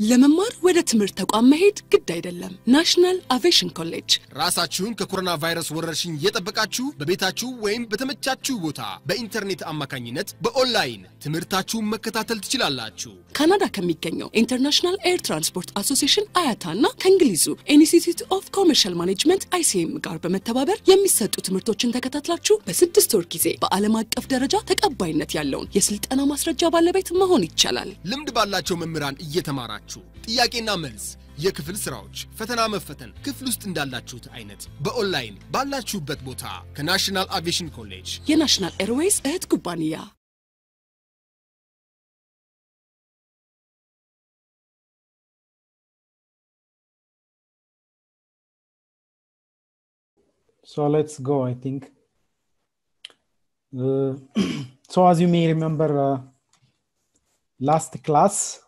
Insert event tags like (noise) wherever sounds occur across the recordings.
ለመማር ወደ ትምህርት ተቋም መሄድ ግድ አይደለም። ናሽናል አቪዬሽን ኮሌጅ ራሳችሁን ከኮሮና ቫይረስ ወረርሽኝ እየጠበቃችሁ በቤታችሁ ወይም በተመቻችሁ ቦታ በኢንተርኔት አማካኝነት በኦንላይን ትምህርታችሁን መከታተል ትችላላችሁ። ካናዳ ከሚገኘው ኢንተርናሽናል ኤር ትራንስፖርት አሶሲሽን አያታ እና ከእንግሊዙ ኢንስቲትዩት ኦፍ ኮመርሻል ማኔጅመንት አይሲኤም ጋር በመተባበር የሚሰጡ ትምህርቶችን ተከታትላችሁ በስድስት ወር ጊዜ በዓለም አቀፍ ደረጃ ተቀባይነት ያለውን የስልጠና ማስረጃ ባለቤት መሆን ይቻላል። ልምድ ባላቸው መምህራን እየተማራችሁ ጥያቄና መልስ፣ የክፍል ስራዎች፣ ፈተና መፈተን ክፍል ውስጥ እንዳላችሁት አይነት በኦንላይን ባላችሁበት ቦታ ከናሽናል አቪዬሽን ኮሌጅ። የናሽናል ኤርዌይስ እህት ኩባንያ። So let's go, I think. Uh, (clears throat) so as you may remember, uh, last class,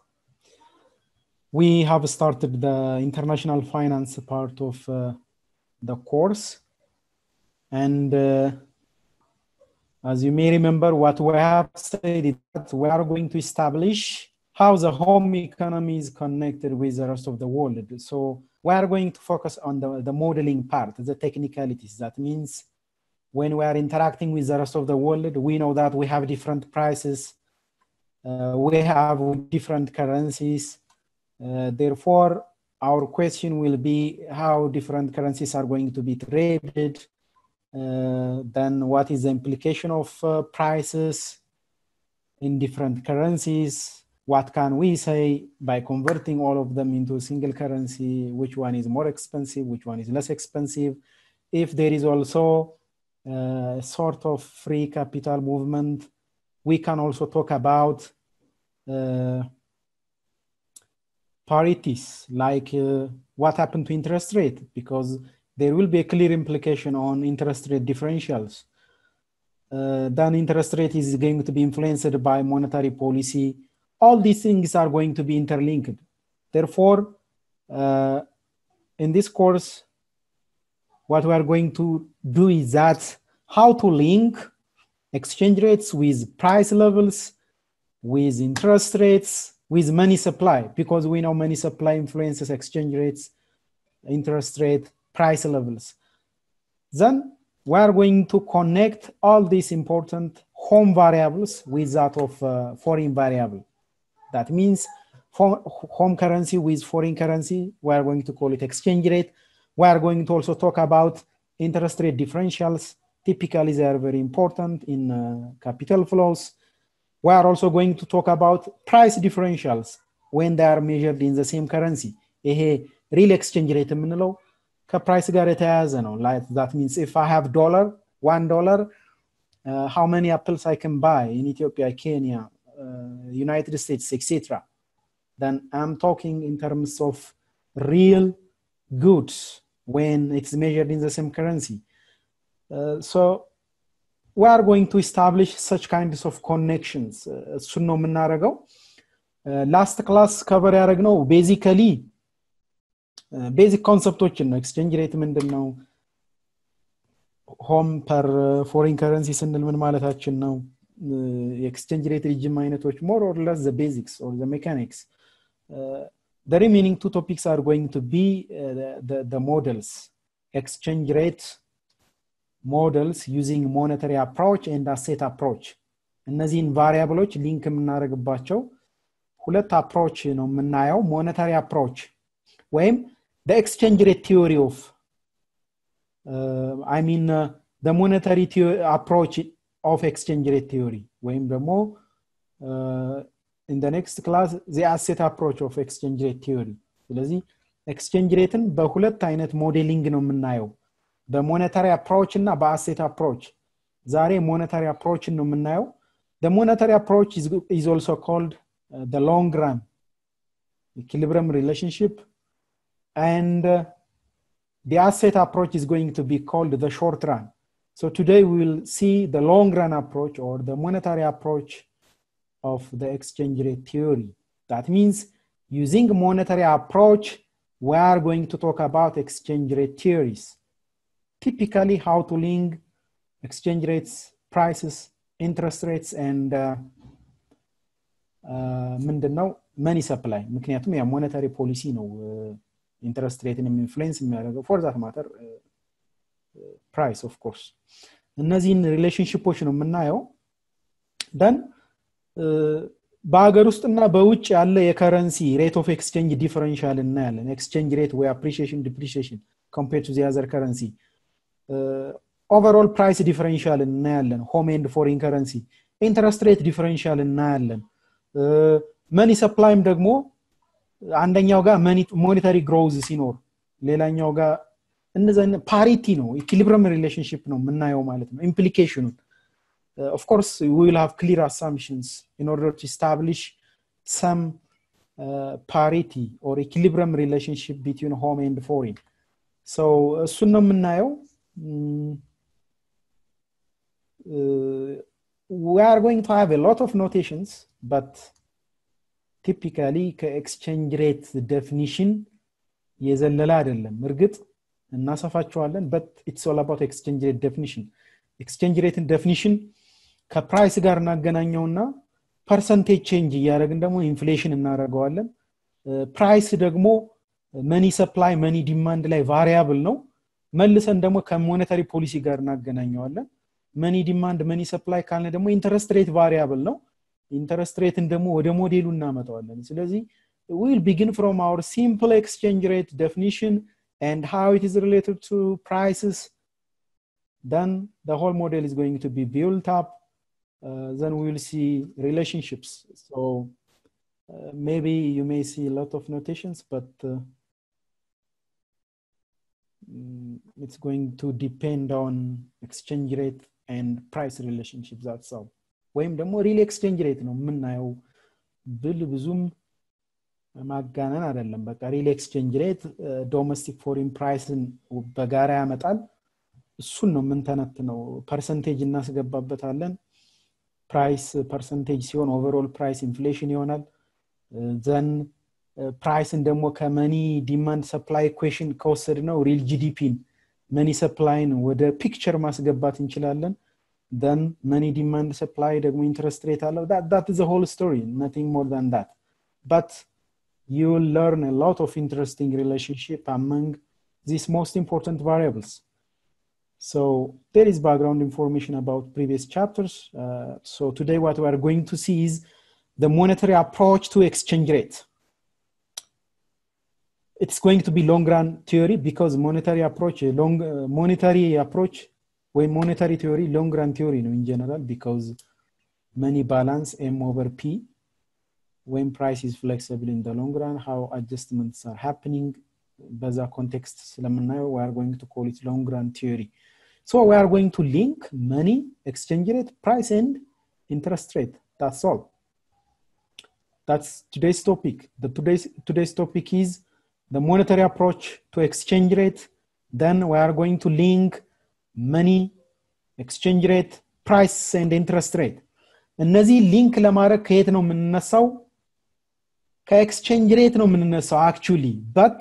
we have started the international finance part of uh, the course. And uh, as you may remember, what we have said is that we are going to establish how the home economy is connected with the rest of the world. So we are going to focus on the, the modeling part, the technicalities. That means when we are interacting with the rest of the world, we know that we have different prices, uh, we have different currencies. Uh, therefore, our question will be how different currencies are going to be traded. Uh, then what is the implication of uh, prices in different currencies? What can we say by converting all of them into a single currency? Which one is more expensive? Which one is less expensive? If there is also a sort of free capital movement, we can also talk about uh, parities, like uh, what happened to interest rate, because there will be a clear implication on interest rate differentials. Uh, then interest rate is going to be influenced by monetary policy. All these things are going to be interlinked. Therefore, uh, in this course, what we are going to do is that how to link exchange rates with price levels, with interest rates, with money supply, because we know money supply influences exchange rates, interest rate, price levels. Then we are going to connect all these important home variables with that of uh, foreign variable. That means home currency with foreign currency, we are going to call it exchange rate. We are going to also talk about interest rate differentials. Typically, they are very important in uh, capital flows. We are also going to talk about price differentials when they are measured in the same currency. ይሄ ሪል ኤክስቼንጅ ሬት የምንለው ከፕራይስ ጋር የተያያዘ ነው that means if i have dollar one dollar uh, how many apples i can buy in ethiopia kenya uh, united states etc then i'm talking in terms of real goods when it's measured in the same currency uh, so we are going to establish such kinds of connections እሱን ነው የምናደርገው ላስት ክላስ ከቨር ያደረግነው ቤዚካሊ ቤዚክ ኮንሰፕቶችን ነው ኤክስቼንጅ ሬት ምንድን ነው ሆም ፐር ፎሪን ከረንሲ ስንል ምን ማለታችን ነው የኤክስቼንጅ ሬት ሪጅም አይነቶች ሞር ኦር ለስ ዘ ቤዚክስ ኦር ዘ ሜካኒክስ the remaining two topics are going to be uh, the, the, the models exchange rate models using monetary approach and asset approach እነዚህን ቫሪያብሎች ሊንክ የምናደርግባቸው ሁለት አፕሮች ነው የምናየው ሞኔታሪ አፕሮች ወይም ኤክስቼንጅ ሬት ቲዮሪ ኦፍ አይ ሚን ሞኔታሪ አፕሮች ኦፍ ኤክስቼንጅ ሬት ቲዮሪ ወይም ደግሞ ኢን ኔክስት ክላስ ዚ አሴት አፕሮች ኦፍ ኤክስቼንጅ ሬት ቲዮሪ ስለዚህ ኤክስቼንጅ ሬትን በሁለት አይነት ሞዴሊንግ ነው የምናየው በሞኔታሪ አፕሮች እና በአሴት አፕሮች ዛሬ ሞኔታሪ አፕሮችን ነው የምናየው the monetary approach is, is also called uh, the long run equilibrium relationship and uh, the asset approach is going to be called the short run so today we will see the long run approach or the monetary approach of the exchange rate theory that means using monetary approach we are going to talk about exchange rate theories Typically how to link exchange rates prices rates and uh, ምንድን ነው መኒ ሰፕላይ ምክንያቱም ያ ሞኔታሪ ፖሊሲ ነው ኢንተረስት ሬትን ኢንፍሉዌንስ የሚያደርገው ፎር ዛት ማተር ፕራይስ ኦፍ ኮርስ እነዚህን ሪሌሽንሽፖች ነው የምናየው. ደን በሀገር ውስጥና በውጭ ያለ የከረንሲ ሬት ኦፍ ኤክስቼንጅ ዲፈረንሻል እናያለን. ኤክስቼንጅ ሬት ወይ አፕሪሽን ዲፕሪሽን ኮምፔር ቱ ዚያዘር ከረንሲ ኦቨርኦል ፕራይስ ዲፈረንሻል እናያለን. ሆም ኤንድ ፎሪን ከረንሲ ኢንተረስት ሬት ዲፈረንሻል እናያለን. መኒ ሰፕላይም ደግሞ አንደኛው ጋር ሞኒተሪ ግሮውዝ ሲኖር ሌላኛው ጋር እነዚ ፓሪቲ ነው ኢኪሊብረም ሪሌሽንሽፕ ነው የምናየው ማለት ነው። ኢምፕሊኬሽኑን ኦፍኮርስ ዊል ሃቭ ክሊር አሳምፕሽንስ ኢን ኦርደር ቱ ስታብሊሽ ሰም ፓሪቲ ኦር ኢኪሊብረም ሪሌሽንሽፕ ቢትዊን ሆም ንድ ፎሪን ሰው እሱን ነው የምናየው። we are going to have a lot of notations but typically ከኤክስቼንጅ ሬት ዴፊኒሽን የዘለለ አይደለም። እርግጥ እናሰፋቸዋለን በት ኢትስ ኦል አባውት ኤክስቼንጅ ሬት ዴፊኒሽን ኤክስቼንጅ ሬትን ዴፊኒሽን ከፕራይስ ጋር እናገናኘውና ፐርሰንቴጅ ቼንጅ እያደረግን ደግሞ ኢንፍሌሽን እናደርገዋለን። ፕራይስ ደግሞ መኒ ሰፕላይ መኒ ዲማንድ ላይ ቫሪያብል ነው መልሰን ደግሞ ከሞኔታሪ ፖሊሲ ጋር እናገናኘዋለን መኒ ዲማንድ መኒ ሰፕላይ ካልነ ደግሞ ኢንተረስት ሬት ቫሪያብል ነው ኢንተረስት ሬትን ደግሞ ወደ ሞዴሉ እናመጣዋለን ስለዚህ ዊል ቢግን ፍሮም አወር ሲምፕል ኤክስቼንጅ ሬት ዴፊኒሽን and how it is related to prices then the whole model is going to be built up uh, then we will see relationships so uh, maybe you may see a lot of notations but uh, it's going to depend on exchange rate and price relationships that's all. ወይም ደግሞ ሪል ኤክስቼንጅ ሬት ነው የምናየው። ብል ብዙም ማጋነን አይደለም። በቃ ሪል ኤክስቼንጅ ሬት ዶሜስቲክ ፎሪን ፕራይስን በጋራ ያመጣል። እሱን ነው የምንተነትነው። ፐርሰንቴጅ እናስገባበታለን። ፕራይስ ፐርሰንቴጅ ሲሆን ኦቨርኦል ፕራይስ ኢንፍሌሽን ይሆናል። ዘን ፕራይስን ደግሞ ከመኒ ዲማንድ ሰፕላይ ኢኩዌሽን ከወሰድ ነው ሪል ጂዲፒን መኒ ሰፕላይን ወደ ፒክቸር ማስገባት እንችላለን then money demand supply ደግሞ interest rate አለው that, that is the whole story nothing more than that but you will learn a lot of interesting relationship among these most important variables so there is background information about previous chapters uh, so today what we are going to see is the monetary approach to exchange rate it's going to be long run theory because monetary approach long uh, monetary approach ወይ ሞኔታሪ ቲዮሪ ሎንግ ራን ቲዮሪ ነው ኢን ጀነራል ቢካዝ መኒ ባላንስ ኤም ኦቨር ፒ when price is flexible in the long run how adjustments are happening በዛ ኮንቴክስት ስለምናየው we are going to call it long run theory so we are going to link money exchange rate price and interest rate that's all that's today's topic the today's today's topic is the monetary approach to exchange rate then we are going to link መኒ ኤክስቼንጅ ሬት ፕራይስ ኤንድ ኢንትረስት ሬት እነዚህ ሊንክ ለማድረግ ከየት ነው የምንነሳው ከኤክስቼንጅ ሬት ነው የምንነሳው አክቹሊ በት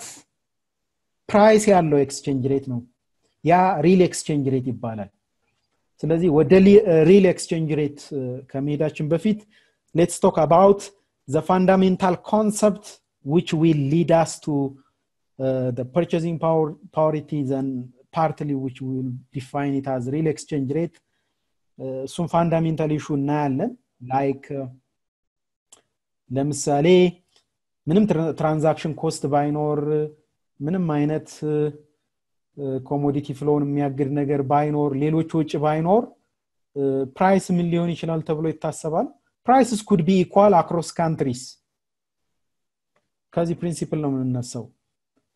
ፕራይስ ያለው ኤክስቼንጅ ሬት ነው ያ ሪል ኤክስቼንጅ ሬት ይባላል ስለዚህ ወደ ሪል ኤክስቼንጅ ሬት ከመሄዳችን በፊት ሌትስ ቶክ አባውት the fundamental concept which will lead us to uh, the purchasing power parity then partly which will define it as real exchange rate. እሱም ፋንዳሜንታል ኢሹ እናያለን ላይክ ለምሳሌ ምንም ትራንዛክሽን ኮስት ባይኖር ምንም አይነት ኮሞዲቲ ፍሎውን የሚያግድ ነገር ባይኖር ሌሎች ውጭ ባይኖር ፕራይስ ምን ሊሆን ይችላል ተብሎ ይታሰባል? ፕራይስስ ኩድ ቢ ኢኳል አክሮስ ካንትሪስ ከዚህ ፕሪንሲፕል ነው የምንነሳው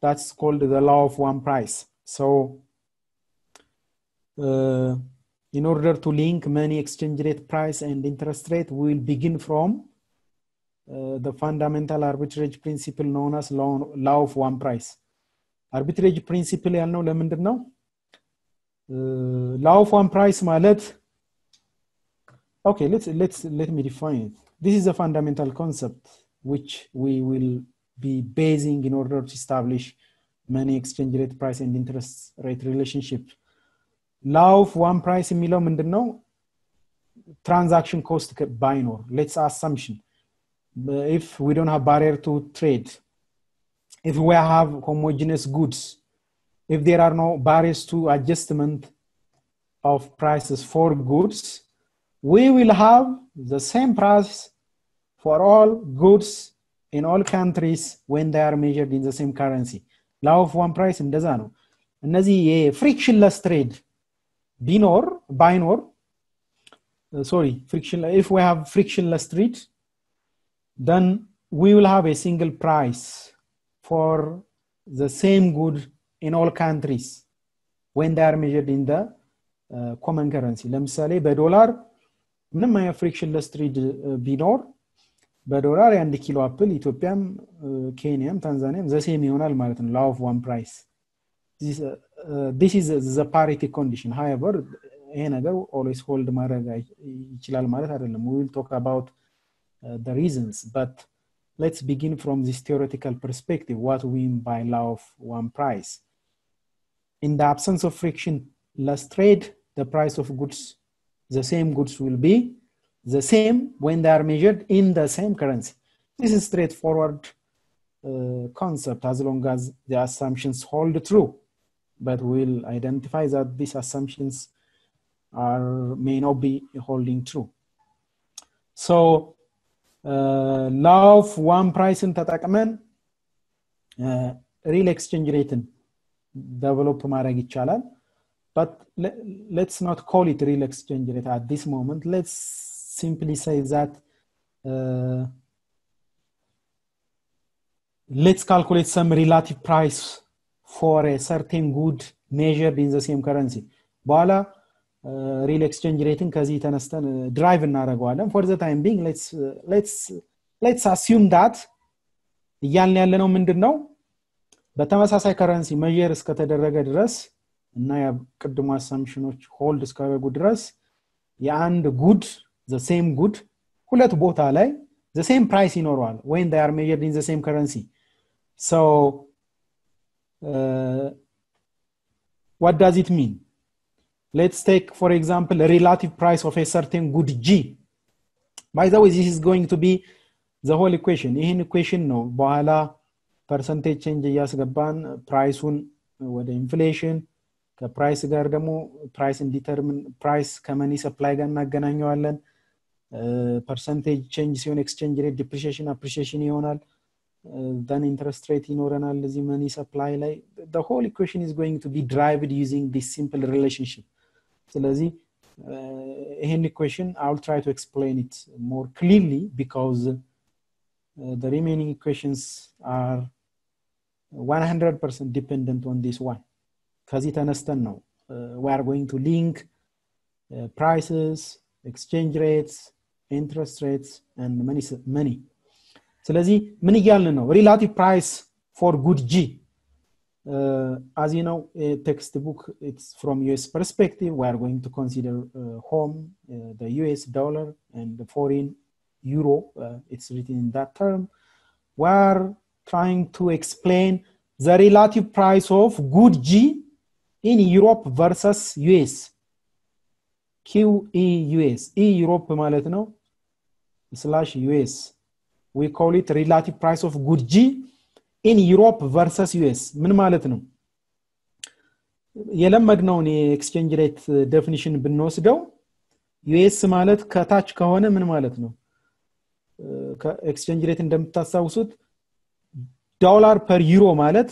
that's called the law of one price so uh, in order to link money exchange rate price and interest rate we will begin from uh, the fundamental arbitrage principle known as law, law of one price arbitrage principle ያልነው ለምንድን ነው law of one price ማለት okay let's let's let me define it this is a fundamental concept which we will be basing in order to establish money exchange rate price and interest rate relationship law of one price የሚለው ምንድን ነው ትራንዛክሽን ኮስት ባይኖር ሌትስ አሳምሽን if we don't have barrier to trade, if we have homogeneous goods, if there are no barriers to adjustment of prices for goods, we will have the same price for all goods in all countries when they are measured in the same currency. law of one price እንደዛ ነው። እነዚህ የፍሪክሽንለስ ትሬድ ቢኖር ባይኖር ሶሪ ፍሪክሽን if we have frictionless trade then we will have a single price for the same good in all countries when they are measured in the uh, common currency ለምሳሌ በዶላር ምንም አይነት ፍሪክሽንለስ ትሬድ ቢኖር በዶላር የአንድ ኪሎ አፕል ኢትዮጵያም ኬንያም ታንዛኒያም ዘሴም ይሆናል ማለት ነው ላው ኦፍ ዋን ፕራይስ ዲስ ኢዝ ዘ ፓሪቲ ኮንዲሽን ሃቨር ይሄ ነገር ኦልዌይስ ሆልድ ማድረግ ይችላል ማለት አይደለም ዊ ዊል ቶክ አባውት the reasons but let's begin from this theoretical perspective what we mean by law of one price in the absence of frictionless trade the price of goods the same goods will be the same when they are measured in the same currency. This is straightforward uh, concept as long as the assumptions hold true. But we'll identify that these assumptions are may not be holding true. So uh, law of one price in ተጠቅመን uh, real exchange rate develop ማድረግ ይቻላል but let, let's not call it real exchange rate at this moment let's simply say that uh, let's calculate some relative price for a certain good measured in the same currency. በኋላ ሪል ኤክስቼንጅ ሬትን ከዚህ ተነስተን ድራይቭ እናደረገዋለን ፎር ዘ ታይም ቢንግ ሌትስ አሲዩም ዳት እያልን ያለ ነው ምንድን ነው በተመሳሳይ ከረንሲ መየር እስከተደረገ ድረስ እና የቅድሞ አሳምሽኖች ሆልድ እስካደረጉ ድረስ የአንድ ጉድ ሴም ጉድ ሁለት ቦታ ላይ ሴም ፕራይስ ይኖረዋል ወይን አር ሜጀርድ ኢን ሴም ከረንሲ ሶ what does it mean let's take for example a relative price of a certain good g by the way this is going to be the whole equation ይህን ኢኩዌሽን ነው በኋላ ፐርሰንቴጅ ቼንጅ እያስገባን ፕራይሱን ወደ ኢንፍሌሽን ከፕራይስ ጋር ደግሞ ፕራይስ እንዲተርምን ፕራይስ ከመኒ ሰፕላይ ጋር እናገናኘዋለን ፐርሰንቴጅ ቼንጅ ሲሆን ኤክስቼንጅ ሬት ዲፕሪሽን አፕሪሽን ይሆናል then interest rate ይኖረናል እዚህ መኒ ሰፕላይ ላይ the whole equation is going to be derived using this simple relationship ስለዚህ ይሄን equation I will try to explain it more clearly because uh, the remaining equations are 100% dependent on this one ከዚህ ተነስተን ነው we are going to link uh, prices exchange rates interest rates and money, money. ስለዚህ ምን እያልን ነው ሪላቲቭ ፕራይስ ፎር ጉድ ጂ as you know a textbook it's from us perspective we are going to consider uh, home uh, the us dollar and the foreign euro uh, it's written in that term we are trying to explain the relative price of good g in europe versus us QEUS E ዩሮፕ ማለት ነው ስላሽ ዩኤስ we call it relative price of good G in Europe versus US ምን ማለት ነው? የለመድነውን የኤክስቼንጅ ሬት ዴፊኒሽን ብንወስደው ዩኤስ ማለት ከታች ከሆነ ምን ማለት ነው? ኤክስቼንጅ ሬት እንደምታስታውሱት ዶላር ፐር ዩሮ ማለት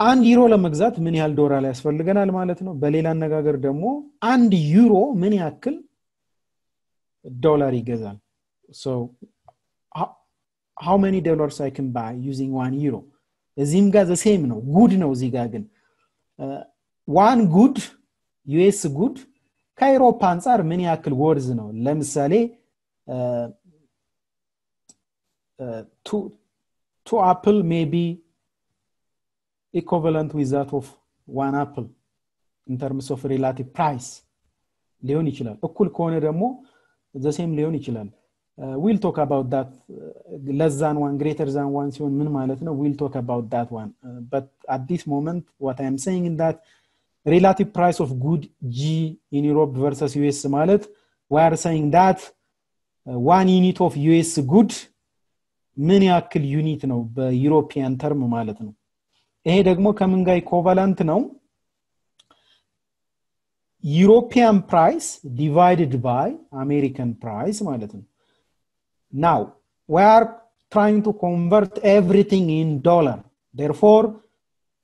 አንድ ዩሮ ለመግዛት ምን ያህል ዶላር ያስፈልገናል ማለት ነው? በሌላ አነጋገር ደግሞ አንድ ዩሮ ምን ያክል ዶላር ይገዛል how many dollars I can buy using one euro እዚህም ጋር ዘሴም ነው ጉድ ነው እዚህ ጋር ግን ዋን ጉድ ዩኤስ ጉድ ከአውሮፓ አንጻር ምን ያክል ወርዝ ነው ለምሳሌ ቱ አፕል ሜቢ equivalent with that of one apple in terms of relative price ሊሆን ይችላል እኩል ከሆነ ደግሞ ዘሴም ሊሆን ይችላል ዊል ቶክ አባውት ዳት ለዛን ዋን ግሬተር ዛን ዋን ሲሆን ምን ማለት ነው ዊል ቶክ አባውት ዳት ዋን በት አት ዲስ ሞመንት ዋት አይ ኤም saying in that relative price of good g in europe versus us ማለት we are saying that ዋን ዩኒት ኦፍ ዩኤስ ጉድ ምን ያክል ዩኒት ነው በዩሮፒያን ተርም ማለት ነው ይሄ ደግሞ ከምን ጋር ኢኮቫለንት ነው ዩሮፒያን ፕራይስ ዲቫይድድ ባይ አሜሪካን ፕራይስ ማለት ነው ናው we are trying to convert everything in dollar therefore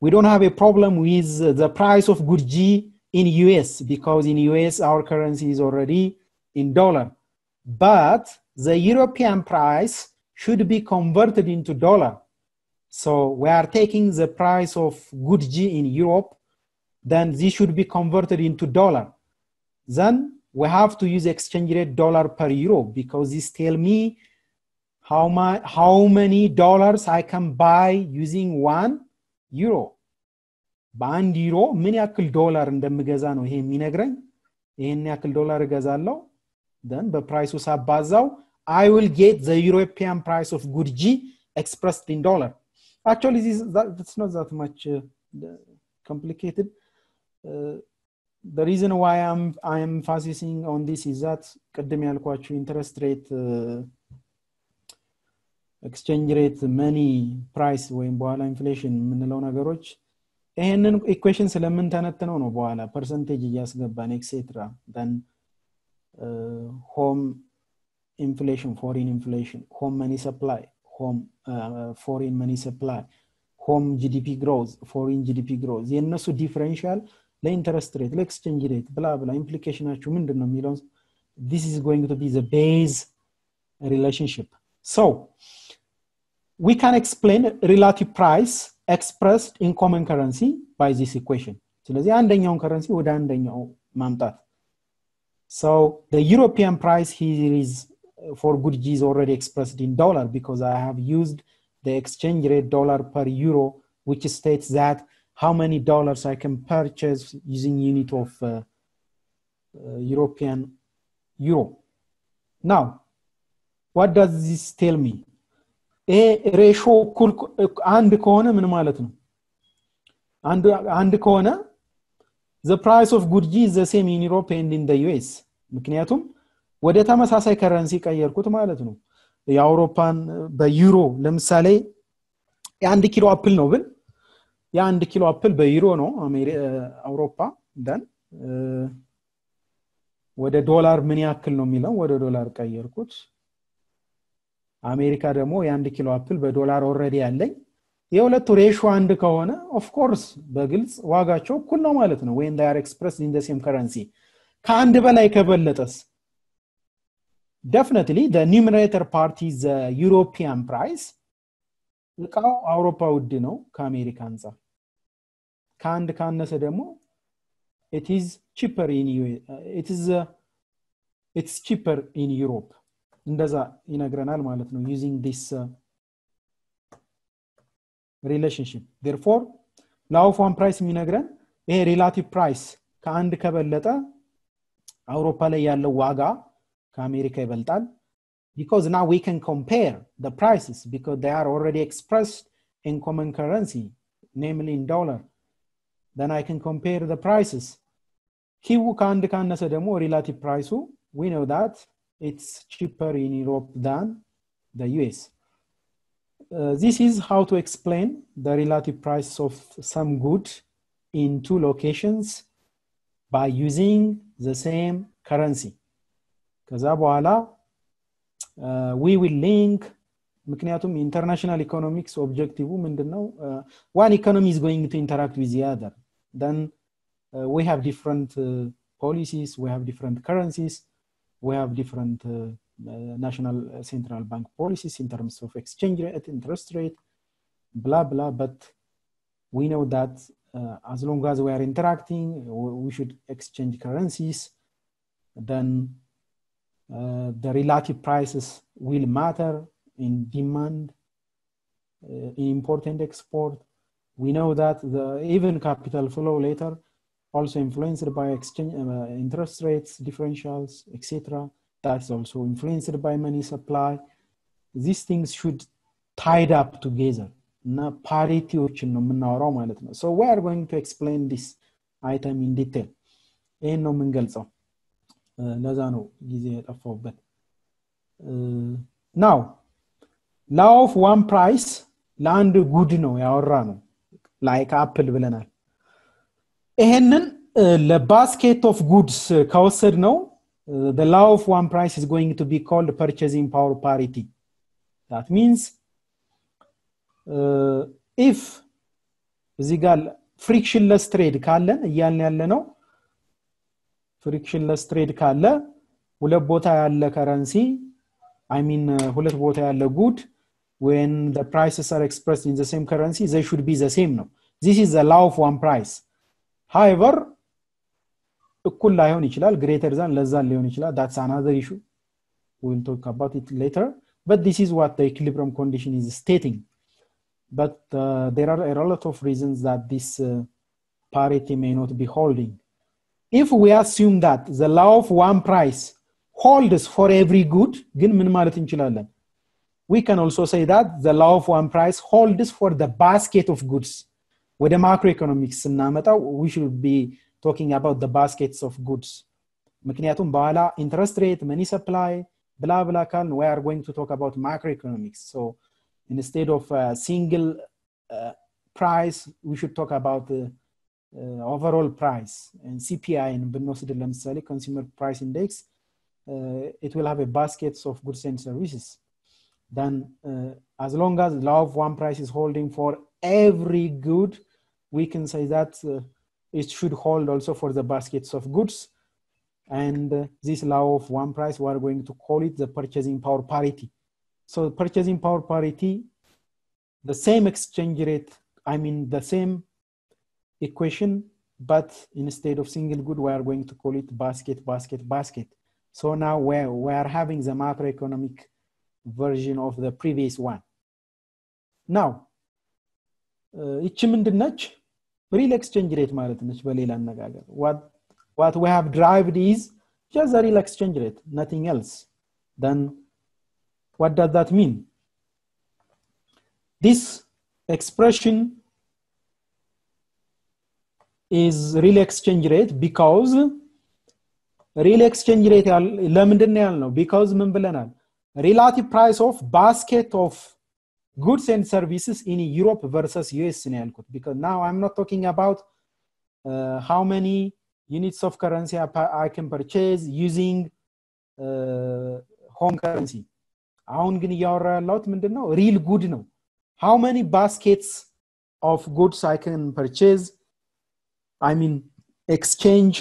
we don't have a problem with the price of good g in us because in us our currency is already in dollar but the european price should be converted into dollar so we are taking the price of good g in europe then this should be converted into dollar then we have to use exchange rate dollar per euro because this tell me how, my, how many dollars I can buy using one euro. በአንድ ዩሮ ምን ያክል ዶላር እንደምገዛ ነው ይሄ የሚነግረኝ ይህን ያክል ዶላር እገዛለው ደን በፕራይሱ ሳባዛው I will get the European price of good G expressed in dollar. Actually, this, that, it's not that the reason why I'm I'm emphasizing on this is that ቅድም ያልኳችሁ ኢንተረስት ሬት ኤክስቼንጅ ሬት መኒ ፕራይስ ወይም በኋላ ኢንፍሌሽን የምንለው ነገሮች ይህንን ኢኩዌሽን ስለምንተነትነው ነው በኋላ ፐርሰንቴጅ እያስገባን ኤክሴትራ ን ሆም ኢንፍሌሽን ፎሪን ኢንፍሌሽን ሆም መኒ ሰፕላይ ሆም ፎሪን መኒ ሰፕላይ ሆም ጂዲፒ ግሮዝ ፎሪን ጂዲፒ ግሮዝ የእነሱ ዲፍረንሻል ለኢንተረስት ሬት ለኤክስቼንጅ ሬት ብላ ብላ ኢምፕሊኬሽናችሁ ምንድን ነው የሚለውን this is going to be the base relationship so we can explain relative price expressed in common currency by this equation ስለዚህ አንደኛውን ከረንሲ ወደ አንደኛው ማምጣት so the european price here is for good g is already expressed in dollar because i have used the exchange rate dollar per euro which states that how many dollars i can purchase using unit of uh, uh, european euro now what does this tell me ይሄ ሬሾ እኩል አንድ ከሆነ ምን ማለት ነው አንድ ከሆነ the price of G is the same in Europe and in the US ምክንያቱም ወደ ተመሳሳይ ከረንሲ ቀየርኩት ማለት ነው የአውሮፓን በዩሮ ለምሳሌ የአንድ ኪሎ አፕል ነው ብል የአንድ ኪሎ አፕል በዩሮ ነው አውሮፓ ደን። ወደ ዶላር ምን ያክል ነው የሚለው? ወደ ዶላር ቀየርኩት። አሜሪካ ደግሞ የአንድ ኪሎ አፕል በዶላር ኦረዲ ያለኝ። የሁለቱ ሬሾ አንድ ከሆነ ኦፍኮርስ በግልጽ ዋጋቸው እኩል ነው ማለት ነው። ወይም ዳር ኤክስፕረስ ኢን ሴም ከረንሲ ከአንድ በላይ ከበለጠስ? ደፍነትሊ ኒሚሬተር ፓርቲ ዘ ዩሮፒያን ፕራይስ። እቃው አውሮፓ ውድ ነው ከአሜሪካ አንጻር ከአንድ ካነሰ ደግሞ it is cheaper in it is uh, it's cheaper in Europe እንደዛ ይነግረናል ማለት ነው using this uh, relationship therefore law of one price የሚነግረን ይሄ ሪላቲቭ ፕራይስ ከአንድ ከበለጠ አውሮፓ ላይ ያለው ዋጋ ከአሜሪካ ይበልጣል because now we can compare the prices because they are already expressed in common currency namely in dollar then I can compare the prices ኪው ከአንድ ካነሰ ደግሞ ሪላቲቭ ፕራይሱ we know that it's cheaper in Europe than the US. Uh, this is how to explain the relative price of some good in two locations by using the same currency. ከዛ በኋላ we will link ምክንያቱም ኢንተርናሽናል ኢኮኖሚክስ ኦብጀክቲቭ ምንድነው ዋን ኢኮኖሚ is going to interact with the other then uh, we have different uh, policies, we have different currencies, we have different uh, national central bank policies in terms of exchange rate, interest rate, blah, blah. But we know that as long as we are interacting, we should exchange currencies, then the relative prices will matter in demand, in import and export We know that the even capital flow later also influenced by exchange uh, interest rates differentials etc that's also influenced by money supply these things should tied up together እና ፓሪቲዎችን ነው የምናወራው ማለት ነው so we are going to explain this item in detail ይህን ነው የምንገልጸው ለዛ ነው ጊዜ የጠፋውበት ናው ላው ኦፍ ዋን ፕራይስ ለአንድ ጉድ ነው ያወራ ነው ላይክ አፕል ብለናል። ይሄንን ለባስኬት ኦፍ ጉድስ ከወሰድ ነው the law of one price is going to be called purchasing power parity. That means uh, ጋር ፍሪክሽንለስ ትሬድ ካለን እያልን ያለ ነው ፍሪክሽንለስ ትሬድ ካለ ሁለት ቦታ ያለ ከረንሲ አይ ሁለት ቦታ ያለ ጉድ when the prices are expressed in the same currency they should be the same ነው this is the law of one price however እኩል ላይሆን ይችላል ግሬተር ዛን ለዛን ሊሆን ይችላል that's another issue we'll talk about it later but this is what the equilibrium condition is stating but uh, there are a lot of reasons that this uh, parity may not be holding if we assume that the law of one price holds for every good ግን ምን ማለት እንችላለን we can also say that the law of one price holds for the basket of goods ወደ ማክሮኢኮኖሚክስ ስናመጣው we should be talking about the baskets of goods ምክንያቱም በኋላ ኢንትረስት ሬት መኒ ሰፕላይ ብላ ብላ ካልን we are going to talk about macroeconomics so instead of a single uh, price we should talk about the uh, overall price and CPI ብንወስድ ለምሳሌ consumer price index uh, it will have a baskets of goods and services then uh, as long as law of one price is holding for every good we can say that uh, it should hold also for the baskets of goods. And uh, this law of one price we are going to call it the purchasing power parity. So purchasing power parity the same exchange rate i mean the same equation but instead of single good we are going to call it basket basket basket. So now we we are having the macroeconomic version of the previous one now ይቺ ምንድን ነች ሪል ኤክስቼንጅ ሬት ማለት ነች በሌላ አነጋገር what we have derived is just the real exchange rate nothing else then what does that mean this expression is real exchange rate because real exchange rate ለምንድን ነው ያልነው because ምን ብለናል relative price of basket of goods and services in Europe versus US ነው ያልኩት because now I'm not talking about uh, how many units of currency I, I can purchase using uh, home currency አሁን ግን እያወራ ያለሁት ምንድን ነው ሪል ጉድ ነው how many baskets of goods I can purchase I mean exchange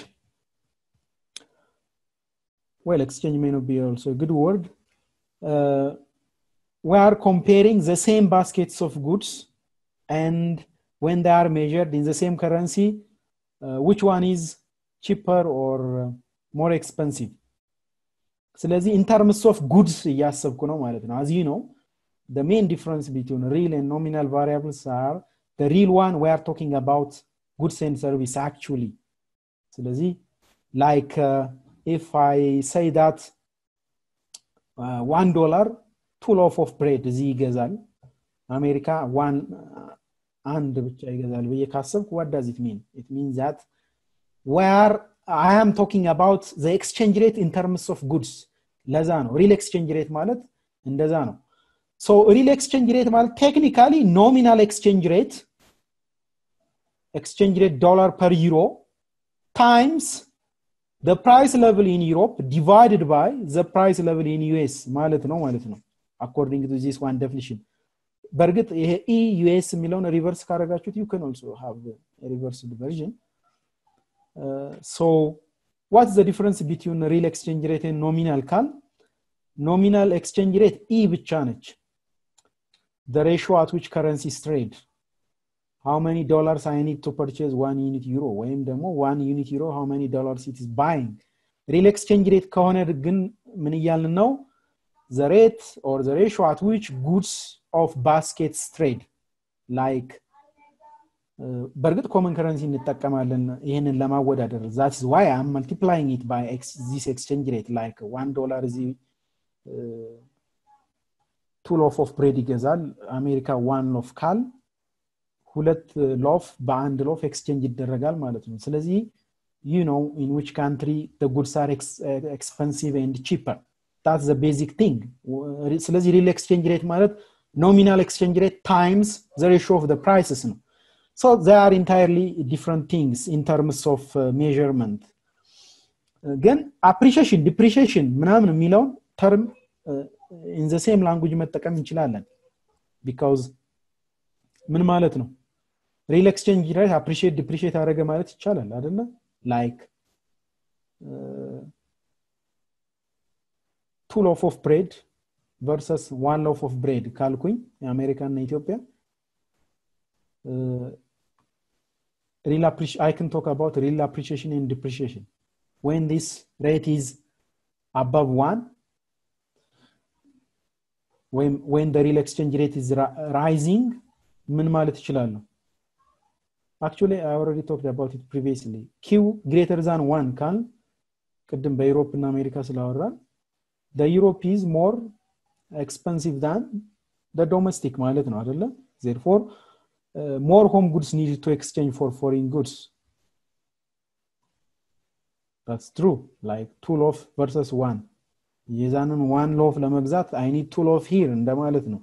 well exchange may not be also a good word uh, we are comparing the same baskets of goods and when they are measured in the same currency uh, which one is cheaper or uh, more expensive ስለዚህ in terms of goods እያሰብኩ ነው ማለት ነው as you know the main difference between real and nominal variables are the real one we are talking about goods and service actually ስለዚህ like uh, if i say that uh, one dollar two loaf of bread እዚህ ይገዛል አሜሪካ ዋን አንድ ብቻ ይገዛል ብዬ ካሰብኩ what does it mean it means that where i am talking about the exchange rate in terms of goods ለዛ ነው ሪል ኤክስቼንጅ ሬት ማለት እንደዛ ነው ሶ ሪል ኤክስቼንጅ ሬት ማለት ቴክኒካሊ ኖሚናል ኤክስቼንጅ ሬት ኤክስቼንጅ ሬት ዶላር ፐር ዩሮ ታይምስ the price level in Europe divided by the price level in US ማለት ነው ማለት ነው according to this one definition በእርግጥ ይሄ ኢ ዩኤስ የሚለውን ሪቨርስ ካረጋችሁት you can also have a reversed version uh, so what's the difference between real exchange rate and nominal ካል nominal exchange rate ኢ ብቻ ነች the ratio at which currencies trade how many dollars I need to purchase one unit euro ወይም ደግሞ one unit euro how many dollars it is buying real exchange rate ከሆነ ግን ምን እያልን ነው the rate or the ratio at which goods of baskets trade like በእርግጥ ኮመን ከረንሲ እንጠቀማለን ይህንን ለማወዳደር ዛት is why I'm multiplying it by ex this exchange rate like one dollar እዚህ two loaf of bread ይገዛል አሜሪካ one loaf ካል ሁለት ሎፍ በአንድ ሎፍ ኤክስቼንጅ ይደረጋል ማለት ነው ስለዚህ you know in which country the goods are ex expensive and cheaper ታትስ ዘ ቤዚክ ቲንግ ስለዚህ ሪል ኤክስቼንጅ ሬት ማለት ኖሚናል ኤክስቼንጅ ሬት ታይምስ ዘ ሬሽዮ ኦፍ ፕራይስስ ነው ሶ ዘ አር ኢንታይርሊ ዲፍረንት ቲንግስ ኢን ተርምስ ኦፍ ሜርመንት ግን አፕሪሺሽን ዲፕሪሺሽን ምናምን የሚለውን ተርም ኢን ዘ ሴም ላንጉጅ መጠቀም እንችላለን ቢካውዝ ምን ማለት ነው ሪል ኤክስቼንጅ ሬት አፕሪሺየት ዲፕሪሺየት አደረገ ማለት ይቻላል አደለ ላይክ ቱ ሎፍ ኦፍ ብሬድ ቨርሰስ ዋን ሎፍ ኦፍ ብሬድ ካልኩኝ የአሜሪካ እና ኢትዮጵያ real appreciation i can talk about real appreciation and depreciation when this rate is above one when when the real exchange rate is rising ምን ማለት ይችላለሁ actually i already talked about it previously q greater than one ካል ቅድም በዩሮፕ እና አሜሪካ ስላወራን the europe is more expensive than the domestic ማለት ነው አይደለ therefore uh, more home goods needed to exchange for foreign goods that's true like two loaf versus one የዛንን ዋን ሎፍ ለመግዛት አይ ኒድ ቱ ሎፍ ሂር እንደማለት ነው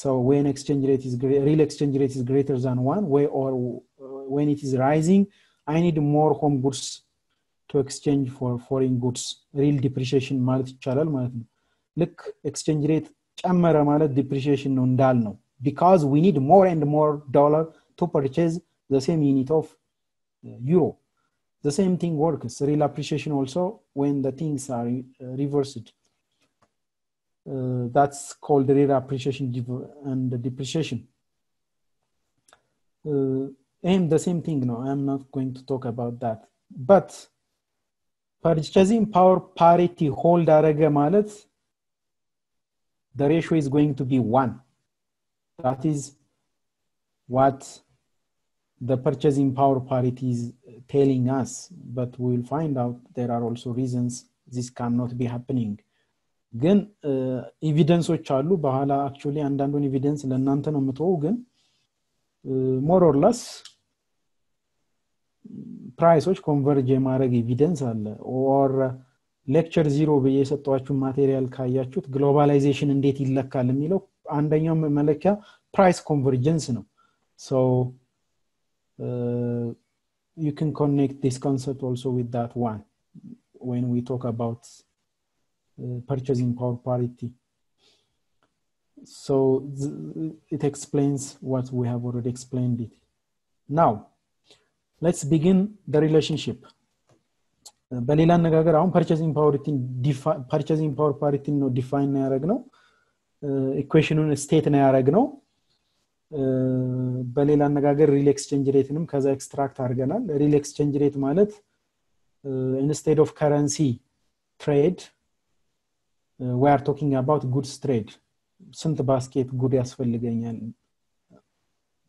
so when exchange rate is real exchange rate is greater than one way or uh, when it is rising i need more home goods to exchange for foreign goods real depreciation ማለት ይቻላል ማለት ነው ልክ ኤክስቼንጅ ሬት ጨመረ ማለት ዲፕሪሺየሽን ነው እንዳል ነው because we need more and more dollar to purchase the same unit of uh, euro the same thing works real appreciation also when the things are uh, reversed uh, that's called real appreciation and depreciation and the same thing no i'm not going to talk about that but purchasing power parity hold አረገ ማለት the ratio is going to be one that is what the purchasing power parity is telling us but we will find out there are also reasons this cannot be happening ግን ኤቪደንሶች አሉ በኋላ አክቹሊ አንዳንዱን ኤቪደንስ ለእናንተ ነው የምትወው ግን ሞር ለስ ፕራይሶች ኮንቨርጅ የማድረግ ኤቪደንስ አለ. ኦር ሌክቸር ዚሮ ብዬ የሰጠኋችሁ ማቴሪያል ካያችሁት ግሎባላይዜሽን እንዴት ይለካል የሚለው አንደኛው መለኪያ ፕራይስ ኮንቨርጀንስ ነው. ሰው ዩ ን ኮኔክት ዲስ ኮንሰፕት ኦልሶ ዊት ዋን ወን ዊ ቶክ አባውት ፐርቸዚንግ ፓወር ፓሪቲ so it explains what we have already explained it now let's begin the relationship በሌላ አነጋገር አሁን ፐርቸሲንግ ፐርቸሲንግ ፓወር ፓሪቲን ነው ዲፋይን ነው ያደረግ ነው ኢኩዌሽኑን ስቴት ነው ያደረግ ነው በሌላ አነጋገር ሪል ኤክስቼንጅ ሬትንም ከዛ ኤክስትራክት አድርገናል ሪል ኤክስቼንጅ ሬት ማለት ኢንስቴድ ኦፍ ከረንሲ ትሬድ ዊ አር ቶኪንግ አባውት ጉድስ ትሬድ ስንት ባስኬት ጉድ ያስፈልገኛል?